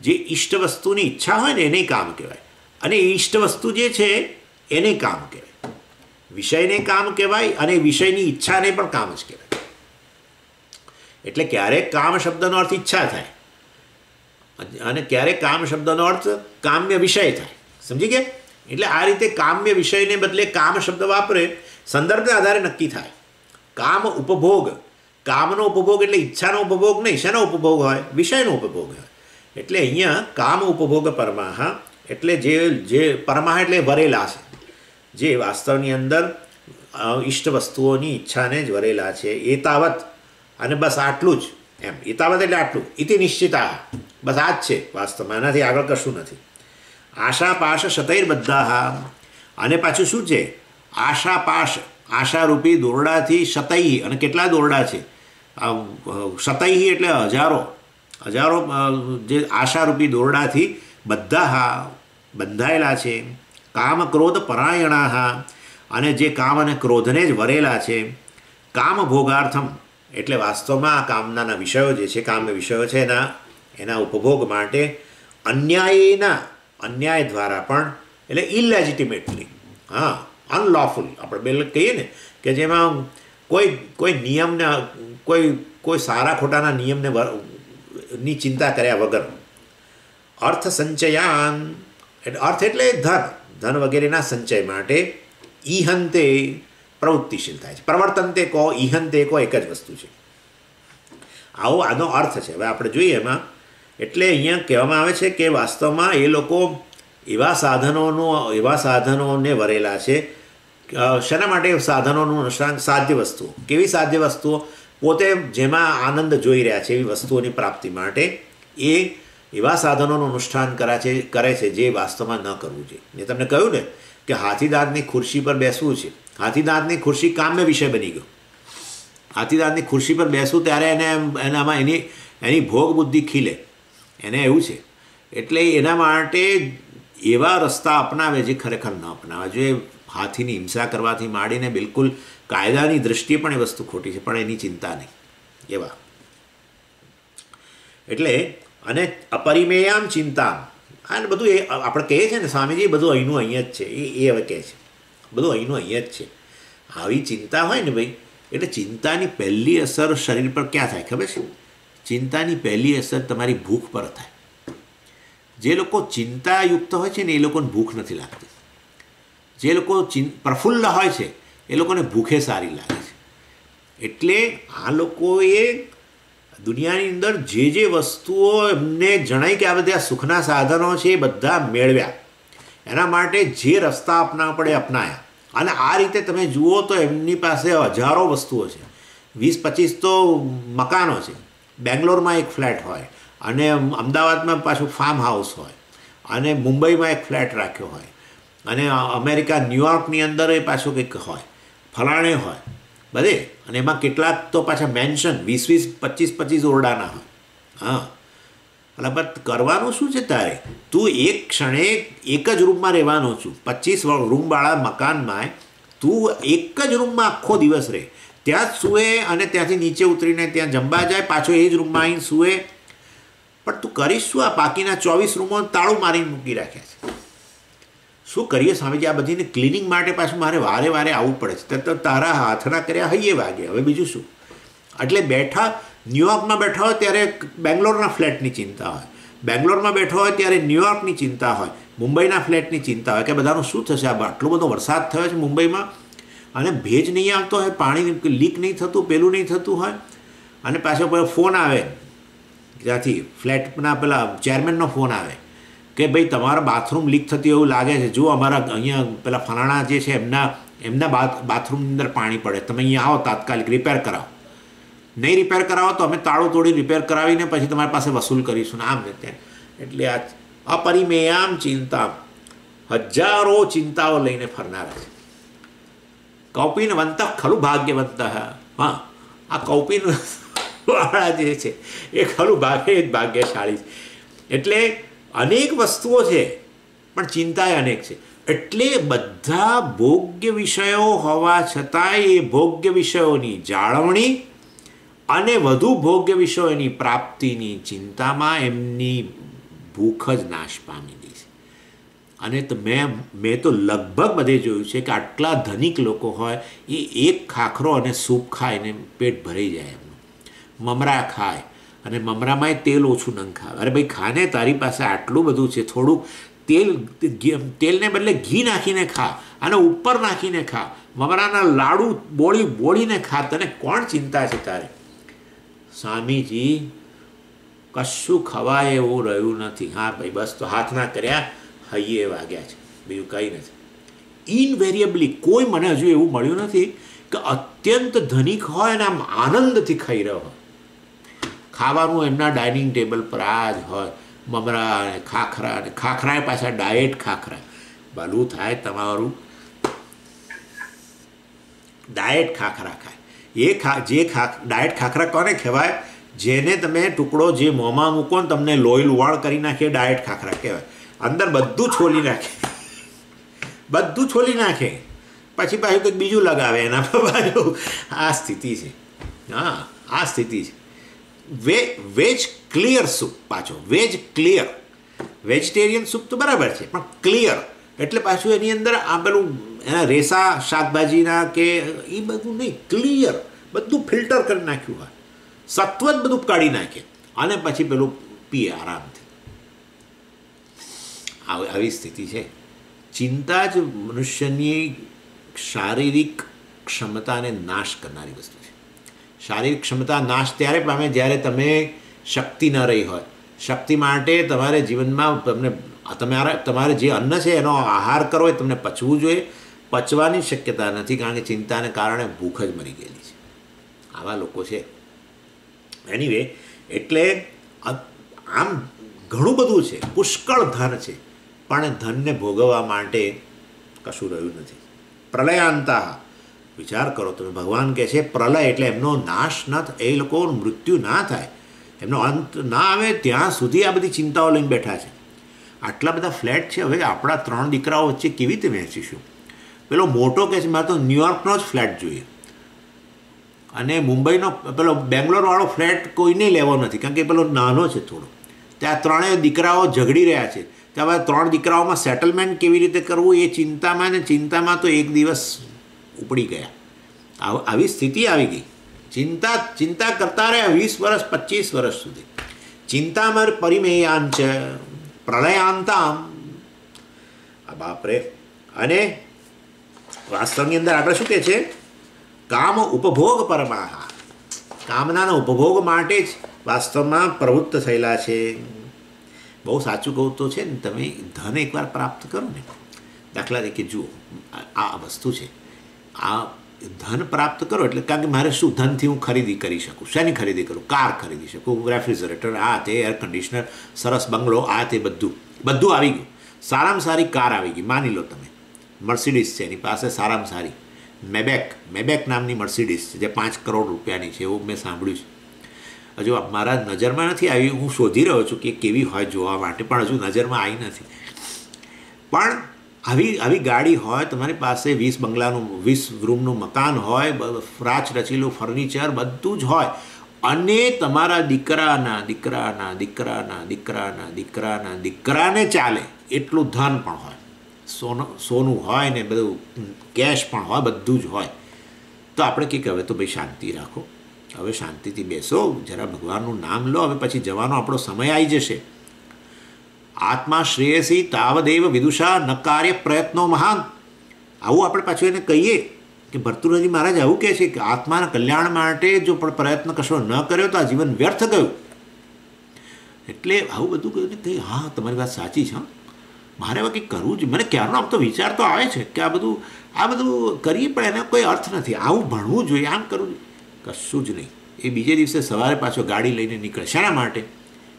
જે ઈષ્ટ વસ્તુની ઈચ્છા હોય ને એને કામ કહેવાય. અને ઈષ્ટ વસ્તુ જે છે એને કામ કહેવાય. વિષયને કામ કહેવાય અને વિષયની ઈચ્છાને પણ કામ જ કહેવાય. એટલે ક્યારેક કામ શબ્દનો અર્થ ઈચ્છા થાય. અને ક્યારેક કામ શબ્દનો અર્થ કામ્ય વિષય થાય. સમજી ગયા? એટલે આ રીતે કામ્ય વિષયને બદલે કામ શબ્દ વાપરે, સંદર્ભના આધારે નક્કી થાય. કામ ઉપભોગ, કામનો ઉપભોગ એટલે ઈચ્છાનો ઉપભોગ નહીં, શેનો ઉપભોગ હોય? વિષયનો ઉપભોગ હોય. એટલે અહીંયા કામ ઉપભોગ પરમાહ, એટલે જે જે પરમાહ એટલે વરેલા છે. જે વાસ્તવની અંદર ઈષ્ટ વસ્તુઓની ઈચ્છાને જ વરેલા છે. એ તાવત અને બસ આટલું જ એમ. એતાવત એટલે આટલું. ઇતિ નિશ્ચિતા. બસ આ જ છે વાસ્તવમાં. એનાથી આગળ કશું નથી. આશા પાશ શતૈર હા અને પાછું શું છે? આશાપાશ, આશારૂપી દોરડાથી શતૈ, અને કેટલા દોરડા છે? સતૈહી એટલે હજારો. હજારો જે આશારૂપી દોરડાથી બધા હા બંધાયેલા છે. કામ ક્રોધ પરાયણા. અને જે કામ અને ક્રોધને જ વરેલા છે. કામ ભોગાર્થમ. એટલે વાસ્તવમાં આ કામનાના વિષયો જે છે, કામ્ય વિષયો છે એના એના ઉપભોગ માટે અન્યાયના અન્યાય દ્વારા પણ, એટલે ઇલેજિટિમેટલી હા અનલોફુલ આપણે બે કહીએ ને કે જેમાં કોઈ કોઈ નિયમને, કોઈ કોઈ સારા ખોટાના નિયમને ની ચિંતા કર્યા વગર. અર્થ સંચયાન, એટલે અર્થ એટલે ધન. ધન વગેરેના સંચય માટે ઈહંતે પ્રવૃત્તિશીલ થાય છે. પ્રવર્તન તે કહો ઈહંતે કહો એક જ વસ્તુ છે. આવો આનો અર્થ છે. હવે આપણે જોઈએ એમાં એટલે અહીંયા કહેવામાં આવે છે કે વાસ્તવમાં એ લોકો એવા સાધનોનો, એવા સાધનોને વરેલા છે. શેના માટે સાધનોનું અનુષ્ઠાન સાધ્ય વસ્તુઓ. કેવી સાધ્ય વસ્તુઓ? પોતે જેમાં આનંદ જોઈ રહ્યા છે એવી વસ્તુઓની પ્રાપ્તિ માટે એ એવા સાધનોનું અનુષ્ઠાન કરે છે કરે છે જે વાસ્તવમાં ન કરવું જોઈએ. મેં તમને કહ્યું ને કે હાથીદાંતની ખુરશી પર બેસવું છે. હાથીદાંતની ખુરશી કામ્ય વિષય બની ગયો. હાથીદાંતની ખુરશી પર બેસવું ત્યારે એને એનામાં એની એની ભોગ બુદ્ધિ ખીલે. એને એવું છે. એટલે એના માટે એવા રસ્તા અપનાવે જે ખરેખર ન અપનાવે. જોઈએ હાથીની હિંસા કરવાથી માંડીને બિલકુલ કાયદાની દ્રષ્ટિએ પણ એ વસ્તુ ખોટી છે, પણ એની ચિંતા નહીં. એવા. એટલે અને અપરિમેયામ ચિંતા અને બધું એ આપણે કહીએ છીએ ને, સ્વામીજી બધું અહીંનું અહીંયા જ છે. એ એ હવે કહે છે. બધું અહીંનું અહીંયા જ છે. આવી ચિંતા હોય ને ભાઈ, એટલે ચિંતાની પહેલી અસર શરીર પર ક્યાં થાય ખબર છે? ચિંતાની પહેલી અસર તમારી ભૂખ પર થાય. જે લોકો ચિંતાયુક્ત હોય છે ને એ લોકોને ભૂખ નથી લાગતી. જે લોકો પ્રફુલ્લ હોય છે, એ લોકોને ભૂખે સારી લાગે છે. એટલે આ લોકોએ દુનિયાની અંદર જે જે વસ્તુઓ એમને જણાય કે આ બધા સુખના સાધનો છે એ બધા મેળવ્યા. એના માટે જે રસ્તા અપનાવવા પડે અપનાયા. અને આ રીતે તમે જુઓ તો એમની પાસે હજારો વસ્તુઓ છે. વીસ પચીસ તો મકાનો છે. બેંગ્લોરમાં એક ફ્લેટ હોય અને અમદાવાદમાં પાછું ફાર્મ હાઉસ હોય અને મુંબઈમાં એક ફ્લેટ રાખ્યો હોય અને અમેરિકા ન્યુયોર્કની અંદર એ પાછું કંઈક હોય, ફલાણે હોય, બધે. અને એમાં કેટલાક તો પાછા મેન્શન વીસ વીસ, પચીસ પચીસ ઓરડાના હોય. હા. એટલે બટ કરવાનું શું છે તારે? તું એક ક્ષણે એક જ રૂમમાં રહેવાનો છું. પચીસ રૂમવાળા મકાનમાં તું એક જ રૂમમાં આખો દિવસ રહે. ત્યાં જ સૂએ અને ત્યાંથી નીચે ઉતરીને ત્યાં જમવા જાય, પાછો એ જ રૂમમાં આવીને સૂએ. પણ તું કરીશ શું આ બાકીના ચોવીસ રૂમો તાળું મારીને મૂકી રાખ્યા છે? શું કરીએ સ્વામીજી? આ બધીને ક્લિનિંગ માટે પાછું મારે વારે વારે આવવું પડે છે. તો તારા હાથના કર્યા હૈયે વાગે. હવે બીજું શું? એટલે બેઠા ન્યુયોર્કમાં બેઠા હોય ત્યારે બેંગ્લોરના ફ્લેટની ચિંતા હોય. બેંગ્લોરમાં બેઠો હોય ત્યારે ન્યુયોર્કની ચિંતા હોય. મુંબઈના ફ્લેટની ચિંતા હોય. કે બધાનું શું થશે? આ આટલો બધો વરસાદ થયો છે મુંબઈમાં. અને ભેજ નહીં આવતો હોય, પાણી લીક નહીં થતું, પેલું નહીં થતું હોય, અને પાછો પેલો ફોન આવે. ત્યાંથી ફ્લેટના પેલા ચેરમેનનો ફોન આવે કે ભાઈ, તમારા બાથરૂમ લીક થતી એવું લાગે છે. જો અમારા અહીંયા પેલા ફલાણા જે છે, એમના એમના બાથ બાથરૂમની અંદર પાણી પડે. તમે અહીંયા આવો, તાત્કાલિક રિપેર કરાવો. નહીં રિપેર કરાવો તો અમે તાળું તોડી રિપેર કરાવીને પછી તમારી પાસે વસૂલ કરીશું. આમ ને ત્યાં એટલે આ અપરિમેયામ ચિંતા, હજારો ચિંતાઓ લઈને ફરનારા છે. કૌપિનવંત ખલું ભાગ્યવંત. હા, આ કૌપિન વાળા જે છે, એ ખરું ભાગ્ય જ ભાગ્યશાળી છે. એટલે અનેક વસ્તુઓ છે, પણ ચિંતાએ અનેક છે. એટલે બધા ભોગ્ય વિષયો હોવા છતાંય એ ભોગ્ય વિષયોની જાળવણી અને વધુ ભોગ્ય વિષયોની પ્રાપ્તિની ચિંતામાં એમની ભૂખ જ નાશ પામી અને તો મેં મેં તો લગભગ બધે જોયું છે કે આટલા ધનિક લોકો હોય, એ એક ખાખરો અને સૂપ ખાઈને પેટ ભરાઈ જાય એમનું. મમરા ખાય અને મમરામાંય તેલ ઓછું ન ખાય. અરે ભાઈ, ખાને તારી પાસે આટલું બધું છે, થોડુંક તેલ તેલને બદલે ઘી નાખીને ખા અને ઉપર નાખીને ખા. મમરાના લાડુ બોળી, બોળીને ખા. તને કોણ ચિંતા છે તારે? સ્વામીજી, કશું ખવાય એવું રહ્યું નથી. હા ભાઈ, બસ તો હાથ ના કર્યા. હૈયે વાગ્યા છે. બીજું કંઈ નથી. ઇનવેરિયેબલી કોઈ મને હજુ એવું મળ્યું નથી કે અત્યંત ધનિક હોય અને આમ આનંદથી ખાઈ રહ્યો હોય. ખાવાનું એમના ડાઇનિંગ ટેબલ પર આ જ હોય. મમરા અને ખાખરા અને ખાખરા પાછા ડાયટ ખાખરા. ભલું થાય તમારું. ડાયટ ખાખરા ખાય. એ ખા, જે ખા, ડાયટ ખાખરા કોને કહેવાય? જેને તમે ટુકડો જે મોંમાં મૂકો ને તમને લોહી લુવાણ કરી નાખીએ ડાયટ ખાખરા કહેવાય. અંદર બધું છોલી નાખે. બધું છોલી નાખે. પછી પાછું કંઈક બીજું લગાવે એના પર પાછું. આ સ્થિતિ છે. હા, આ સ્થિતિ છે. વે, વેજ ક્લિયર સૂપ પાછો. Veg clear. વેજીટેરિયન સૂપ તો બરાબર છે, પણ ક્લિયર. એટલે પાછું એની અંદર આ પેલું એના રેસા, શાકભાજીના કે એ બધું નહીં, ક્લિયર. બધું ફિલ્ટર કરી નાખ્યું હોય. સત્વ જ બધું કાઢી નાખે. અને પછી પેલું પીએ આરામથી આવી સ્થિતિ છે. ચિંતા જ મનુષ્યની શારીરિક ક્ષમતાને નાશ કરનારી વસ્તુ છે. શારીરિક ક્ષમતા નાશ ત્યારે પામે જ્યારે તમે શક્તિ ન રહી હોય. શક્તિ માટે તમારે જીવનમાં તમને તમારા તમારે જે અન્ન છે એનો આહાર કરો એ તમને પચવું જોઈએ. પચવાની શક્યતા નથી કારણ કે ચિંતાને કારણે ભૂખ જ મરી ગયેલી છે. આવા લોકો છે. એનીવે એટલે આમ ઘણું બધું છે. પુષ્કળ ધન છે. પણ ધનને ભોગવવા માટે કશું રહ્યું નથી. પ્રલયાંતા વિચાર કરો, તમે ભગવાન કહે છે, પ્રલય એટલે એમનો નાશ ન થાય એ લોકો મૃત્યુ ના થાય. એમનો અંત ના આવે ત્યાં સુધી આ બધી ચિંતાઓ લઈને બેઠા છે. આટલા બધા ફ્લેટ છે, હવે આપણા ત્રણ દીકરાઓ વચ્ચે કેવી રીતે વહેંચીશું? પેલો મોટો કહે છે, મારે તો ન્યુયોર્કનો જ ફ્લેટ જોઈએ. અને મુંબઈનો, પેલો બેંગ્લોરવાળો ફ્લેટ કોઈને લેવો નથી, કારણ કે પેલો નાનો છે થોડો. ત્યાં ત્રણેય દીકરાઓ ઝઘડી રહ્યા છે. ત્યાં હવે ત્રણ દીકરાઓમાં સેટલમેન્ટ કેવી રીતે કરવું એ ચિંતામાં ને ચિંતામાં તો એક દિવસ ઉપડી ગયા. આવી સ્થિતિ આવી ગઈ. ચિંતા ચિંતા કરતા રહ્યા વીસ વર્ષ, પચીસ વર્ષ સુધી. ચિંતામર પરિમેયાંચ, પ્રલયાંતામ. આ બાપરે અને વાસ્તવની અંદર આપણે શું કહે છે? કામ ઉપભોગ પરમાહા. કામનાના ઉપભોગ માટે જ વાસ્તવમાં પ્રવૃત્ત થયેલા છે. બહુ સાચું કહું તો છે ને, તમે ધન એકવાર પ્રાપ્ત કરો ને. દાખલા તરીકે જુઓ, આ વસ્તુ છે. આ ધન પ્રાપ્ત કરો એટલે કારણ કે મારે શું ધનથી હું ખરીદી કરી શકું? શેની ખરીદી કરું? કાર ખરીદી શકું? રેફ્રિજરેટર, આ તે એર કન્ડિશનર સરસ બંગલો, આ તે બધું. બધું આવી ગયું. સારામાં સારી કાર આવી ગઈ. માની લો તમે. મર્સિડીઝ છે, એની પાસે સારામાં સારી. મેબેક મેબેક નામની મર્સિડીઝ છે, જે પાંચ કરોડ રૂપિયાની છે, એવું મેં સાંભળ્યું છે. હજુ મારા નજરમાં નથી આવી. હું શોધી રહ્યો છું કે કેવી હોય જોવા માટે, પણ હજુ નજરમાં આવી નથી. પણ આવી આવી ગાડી હોય, તમારી પાસે વીસ બંગલાનું, વીસ રૂમનું મકાન હોય ફ્રાચ રચેલું ફર્નિચર, બધું જ હોય. અને તમારા દીકરાના દીકરાના દીકરાના દીકરાના દીકરાના, દીકરાને ચાલે એટલું ધન પણ હોય. સોનું સોનું હોય ને બધું કેશ પણ હોય, બધું જ હોય. તો આપણે કંઈક હવે તો ભાઈ શાંતિ રાખો. હવે શાંતિથી બેસો, જરા ભગવાનનું નામ લો, હવે પછી જવાનો આપણો સમય આવી જશે. આત્મા શ્રેયસી તાવદેવ વિદુષા નકાર્ય પ્રયત્નો મહાન. આવું આપણે પાછું એને કહીએ કે ભરતુરાજી મહારાજ આવું કહે છે કે આત્માના કલ્યાણ માટે જો પણ પ્રયત્ન કશો ન કર્યો તો આ જીવન વ્યર્થ ગયું. એટલે આવું બધું કહ્યું ને કે હા, તમારી વાત સાચી છે મારે હવે કંઈક કરવું જોઈએ મને ક્યારનો આમ તો વિચાર તો આવે છે કે આ બધું આ બધું કરીએ પણ એનો કોઈ અર્થ નથી. આવું ભણવું જોઈએ, આમ કરવું જોઈએ. કશું જ નહીં. એ બીજે દિવસે સવારે પાછો ગાડી લઈને નીકળે. શાના માટે?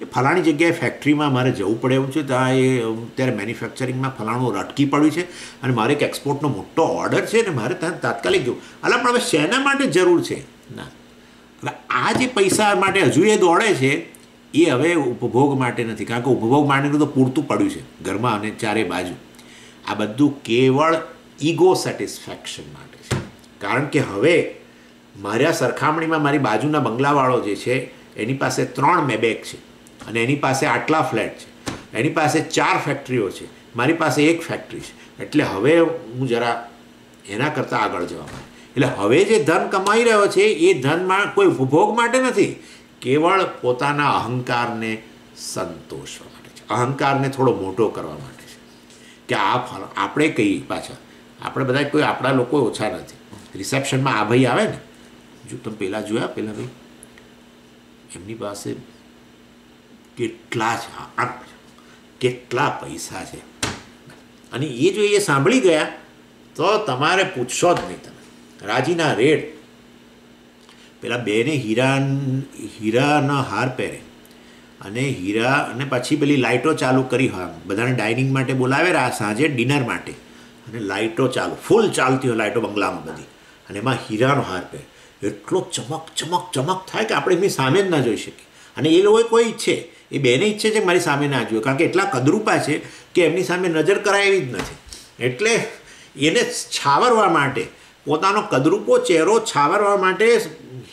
એ ફલાણી જગ્યાએ ફેક્ટરીમાં મારે જવું પડે એવું છે. ત્યાં એ અત્યારે મેન્યુફેક્ચરિંગમાં ફલાણું અટકી પડ્યું છે અને મારે એક એક્સપોર્ટનો મોટો ઓર્ડર છે ને મારે ત્યાં તાત્કાલિક જવું. અલા, પણ હવે શેના માટે જરૂર છે? ના. એટલે આ જે પૈસા માટે હજુ એ દોડે છે, એ હવે ઉપભોગ માટે નથી. કારણ કે ઉપભોગ માટેનું તો પૂરતું પડ્યું છે, ઘરમાં અને ચારે બાજુ. આ બધું કેવળ ઈગો સેટિસ્ફેક્શન માટે છે. કારણ કે હવે મારા સરખામણીમાં મારી બાજુના બંગલાવાળો જે છે, એની પાસે ત્રણ મેબેક છે અને એની પાસે આટલા ફ્લેટ છે. એની પાસે ચાર ફેક્ટરીઓ છે. મારી પાસે એક ફેક્ટરી છે. એટલે હવે હું જરા એના કરતાં આગળ જવા માંગુ એટલે હવે જે ધન કમાઈ રહ્યો છે, એ ધનમાં કોઈ ઉપભોગ માટે નથી. કેવળ પોતાના અહંકારને સંતોષવા માટે છે. અહંકારને થોડો મોટો કરવા માટે છે. કે આ આપણે કહીએ પાછા. આપણે બધા કોઈ, આપણા લોકો ઓછા નથી. રિસેપ્શનમાં આ ભાઈ આવે ને જો તમે પહેલાં જોયા, પહેલાં ભાઈ એમની પાસે કેટલા કેટલા પૈસા છે. અને એ જો એ સાંભળી ગયા, તો તમારે પૂછશો જ નહીં તમે. રાજીના રેડ. પેલા બેને હીરા હીરાના હાર પહેરે. અને હીરા, અને પછી પેલી લાઇટો ચાલુ કરી હોય બધાને ડાઇનિંગ માટે બોલાવે સાંજે ડિનર માટે. અને લાઇટો ચાલુ, ફૂલ ચાલતી હોય લાઇટો બંગલામાં બધી. અને એમાં હીરાનો હાર પહેરે. એટલો ચમક ચમક ચમક થાય કે આપણે એમની સામે જ ના જોઈ શકીએ. અને એ લોકો કોઈ ઈચ્છે, એ બેને ઈચ્છે છે કે મારી સામે ના જોઈએ કારણ કે એટલા કદરૂપા છે કે એમની સામે નજર કરાય જ નથી. એટલે એને છાવરવા માટે, પોતાનો કદરૂપો ચહેરો છાવરવા માટે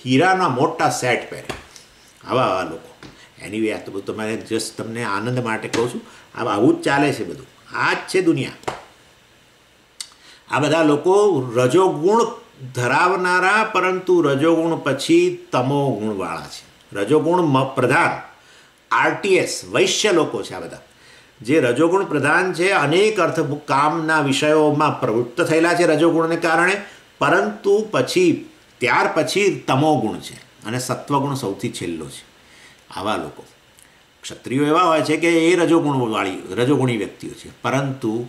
હીરાના મોટા સેટ પહેરે. આવા આવા લોકો. એની વાત બધું તમારે જસ્ટ તમને આનંદ માટે કહું છું. આ આવું જ ચાલે છે બધું. આ જ છે દુનિયા. આ બધા લોકો રજોગુણ ધરાવનારા પરંતુ રજોગુણ પછી તમો ગુણવાળા છે. રજોગુણ પ્રધાન, આરટીએસ, વૈશ્ય લોકો છે આ બધા. જે રજોગુણ પ્રધાન છે, અનેક અર્થ કામના વિષયોમાં પ્રવૃત્ત થયેલા છે રજોગુણને કારણે, પરંતુ પછી, ત્યાર પછી તમો ગુણ છે અને સત્વગુણ સૌથી છેલ્લો છે. આવા લોકો. ક્ષત્રિયો એવા હોય છે કે એ રજોગુણવાળી, રજોગુણી વ્યક્તિઓ છે. પરંતુ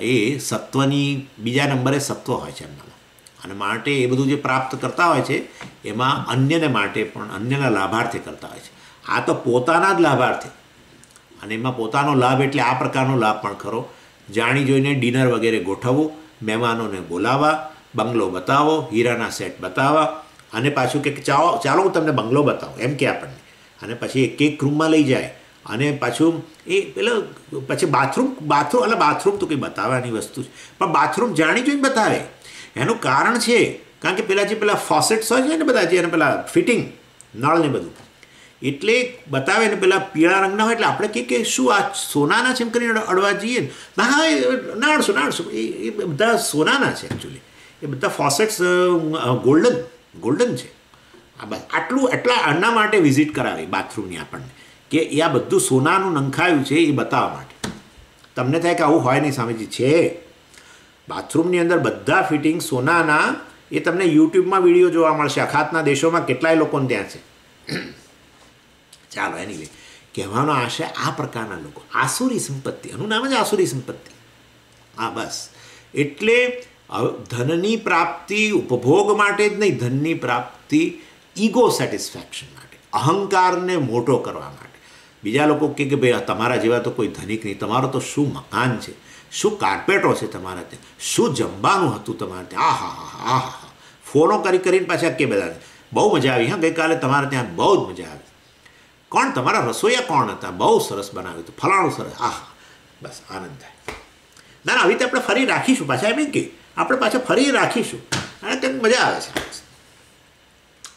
એ સત્વની, બીજા નંબરે સત્વ હોય છે એમનામાં. અને માટે એ બધું જે પ્રાપ્ત કરતા હોય છે, એમાં અન્યને માટે પણ અન્યના લાભાર્થે કરતા હોય છે. આ તો પોતાના જ લાભાર્થે. અને એમાં પોતાનો લાભ એટલે આ પ્રકારનો લાભ પણ ખરો. જાણી જોઈને ડિનર વગેરે ગોઠવવું, મહેમાનોને બોલાવવા, બંગલો બતાવો, હીરાના સેટ બતાવવા, અને પાછું કે ચાલો ચાલો હું તમને બંગલો બતાવું, એમ કે આપણને. અને પછી એક એક રૂમમાં લઈ જાય. અને પાછું એ પેલો, પછી બાથરૂમ બાથરૂમ એટલે બાથરૂમ તો કંઈ બતાવવાની વસ્તુ છે પણ બાથરૂમ જાણી જોઈને બતાવે. એનું કારણ છે, કારણ કે પેલા જે પેલા ફોસેટ્સ હોય છે ને બધા, જે એને પેલા ફિટિંગ નળ ને બધું. એટલે બતાવે ને પેલા પીળા રંગના હોય, એટલે આપણે કહીએ કે શું આ સોનાના છે એમ કરીને અડવા જઈએ ને. ના ના અડશું ના અડશું એ એ બધા સોનાના છે એકચ્યુઅલી એ બધા ફોસેટ્સ ગોલ્ડન ગોલ્ડન છે. આ બસ. આટલું એટલા આના માટે વિઝિટ કરાવી બાથરૂમની આપણને. કે એ આ બધું સોનાનું નંખાયું છે એ બતાવવા માટે. તમને થાય કે આવું હોય નહીં, સ્વામીજી, છે. બાથરૂમની અંદર બધા ફિટિંગ સોનાના, એ તમને યુટ્યુબમાં વીડિયો જોવા મળશે. અખાતના દેશોમાં કેટલાય લોકોને ત્યાં છે. ચાલો એની કહેવાનો આશય આ પ્રકારના લોકો. આસુરી સંપત્તિ. એનું નામ જ આસુરી સંપત્તિ. હા, બસ. એટલે ધનની પ્રાપ્તિ ઉપભોગ માટે જ નહીં, ધનની પ્રાપ્તિ ઈગો સેટિસ્ફેક્શન માટે, અહંકારને મોટો કરવા માટે. બીજા લોકો કે કે, ભાઈ તમારા જેવા તો કોઈ ધનિક નહીં. તમારો તો શું મકાન છે? શું કાર્પેટો છે તમારા ત્યાં? શું જમવાનું હતું તમારે ત્યાં? આ હા હા હા હા ફોનો કરી કરીને પાછા કે બધા બહુ મજા આવી, હા, ગઈકાલે તમારે ત્યાં બહુ જ મજા આવી. કોણ, તમારા રસોઈયા કોણ હતા? બહુ સરસ બનાવ્યું હતું, ફલાણું સરસ. આ બસ, આનંદ થાય. ના ના, આવી રીતે આપણે ફરી રાખીશું પાછા, એમ કે, આપણે પાછા ફરી રાખીશું. અને કંઈક મજા આવે છે.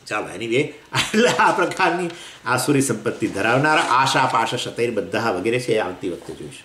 ચાલો એની વે એટલે આ પ્રકારની આસુરી સંપત્તિ ધરાવનારા આશા, પાશા, શતૈર બધા વગેરે છે એ આવતી વખતે જોઈશું.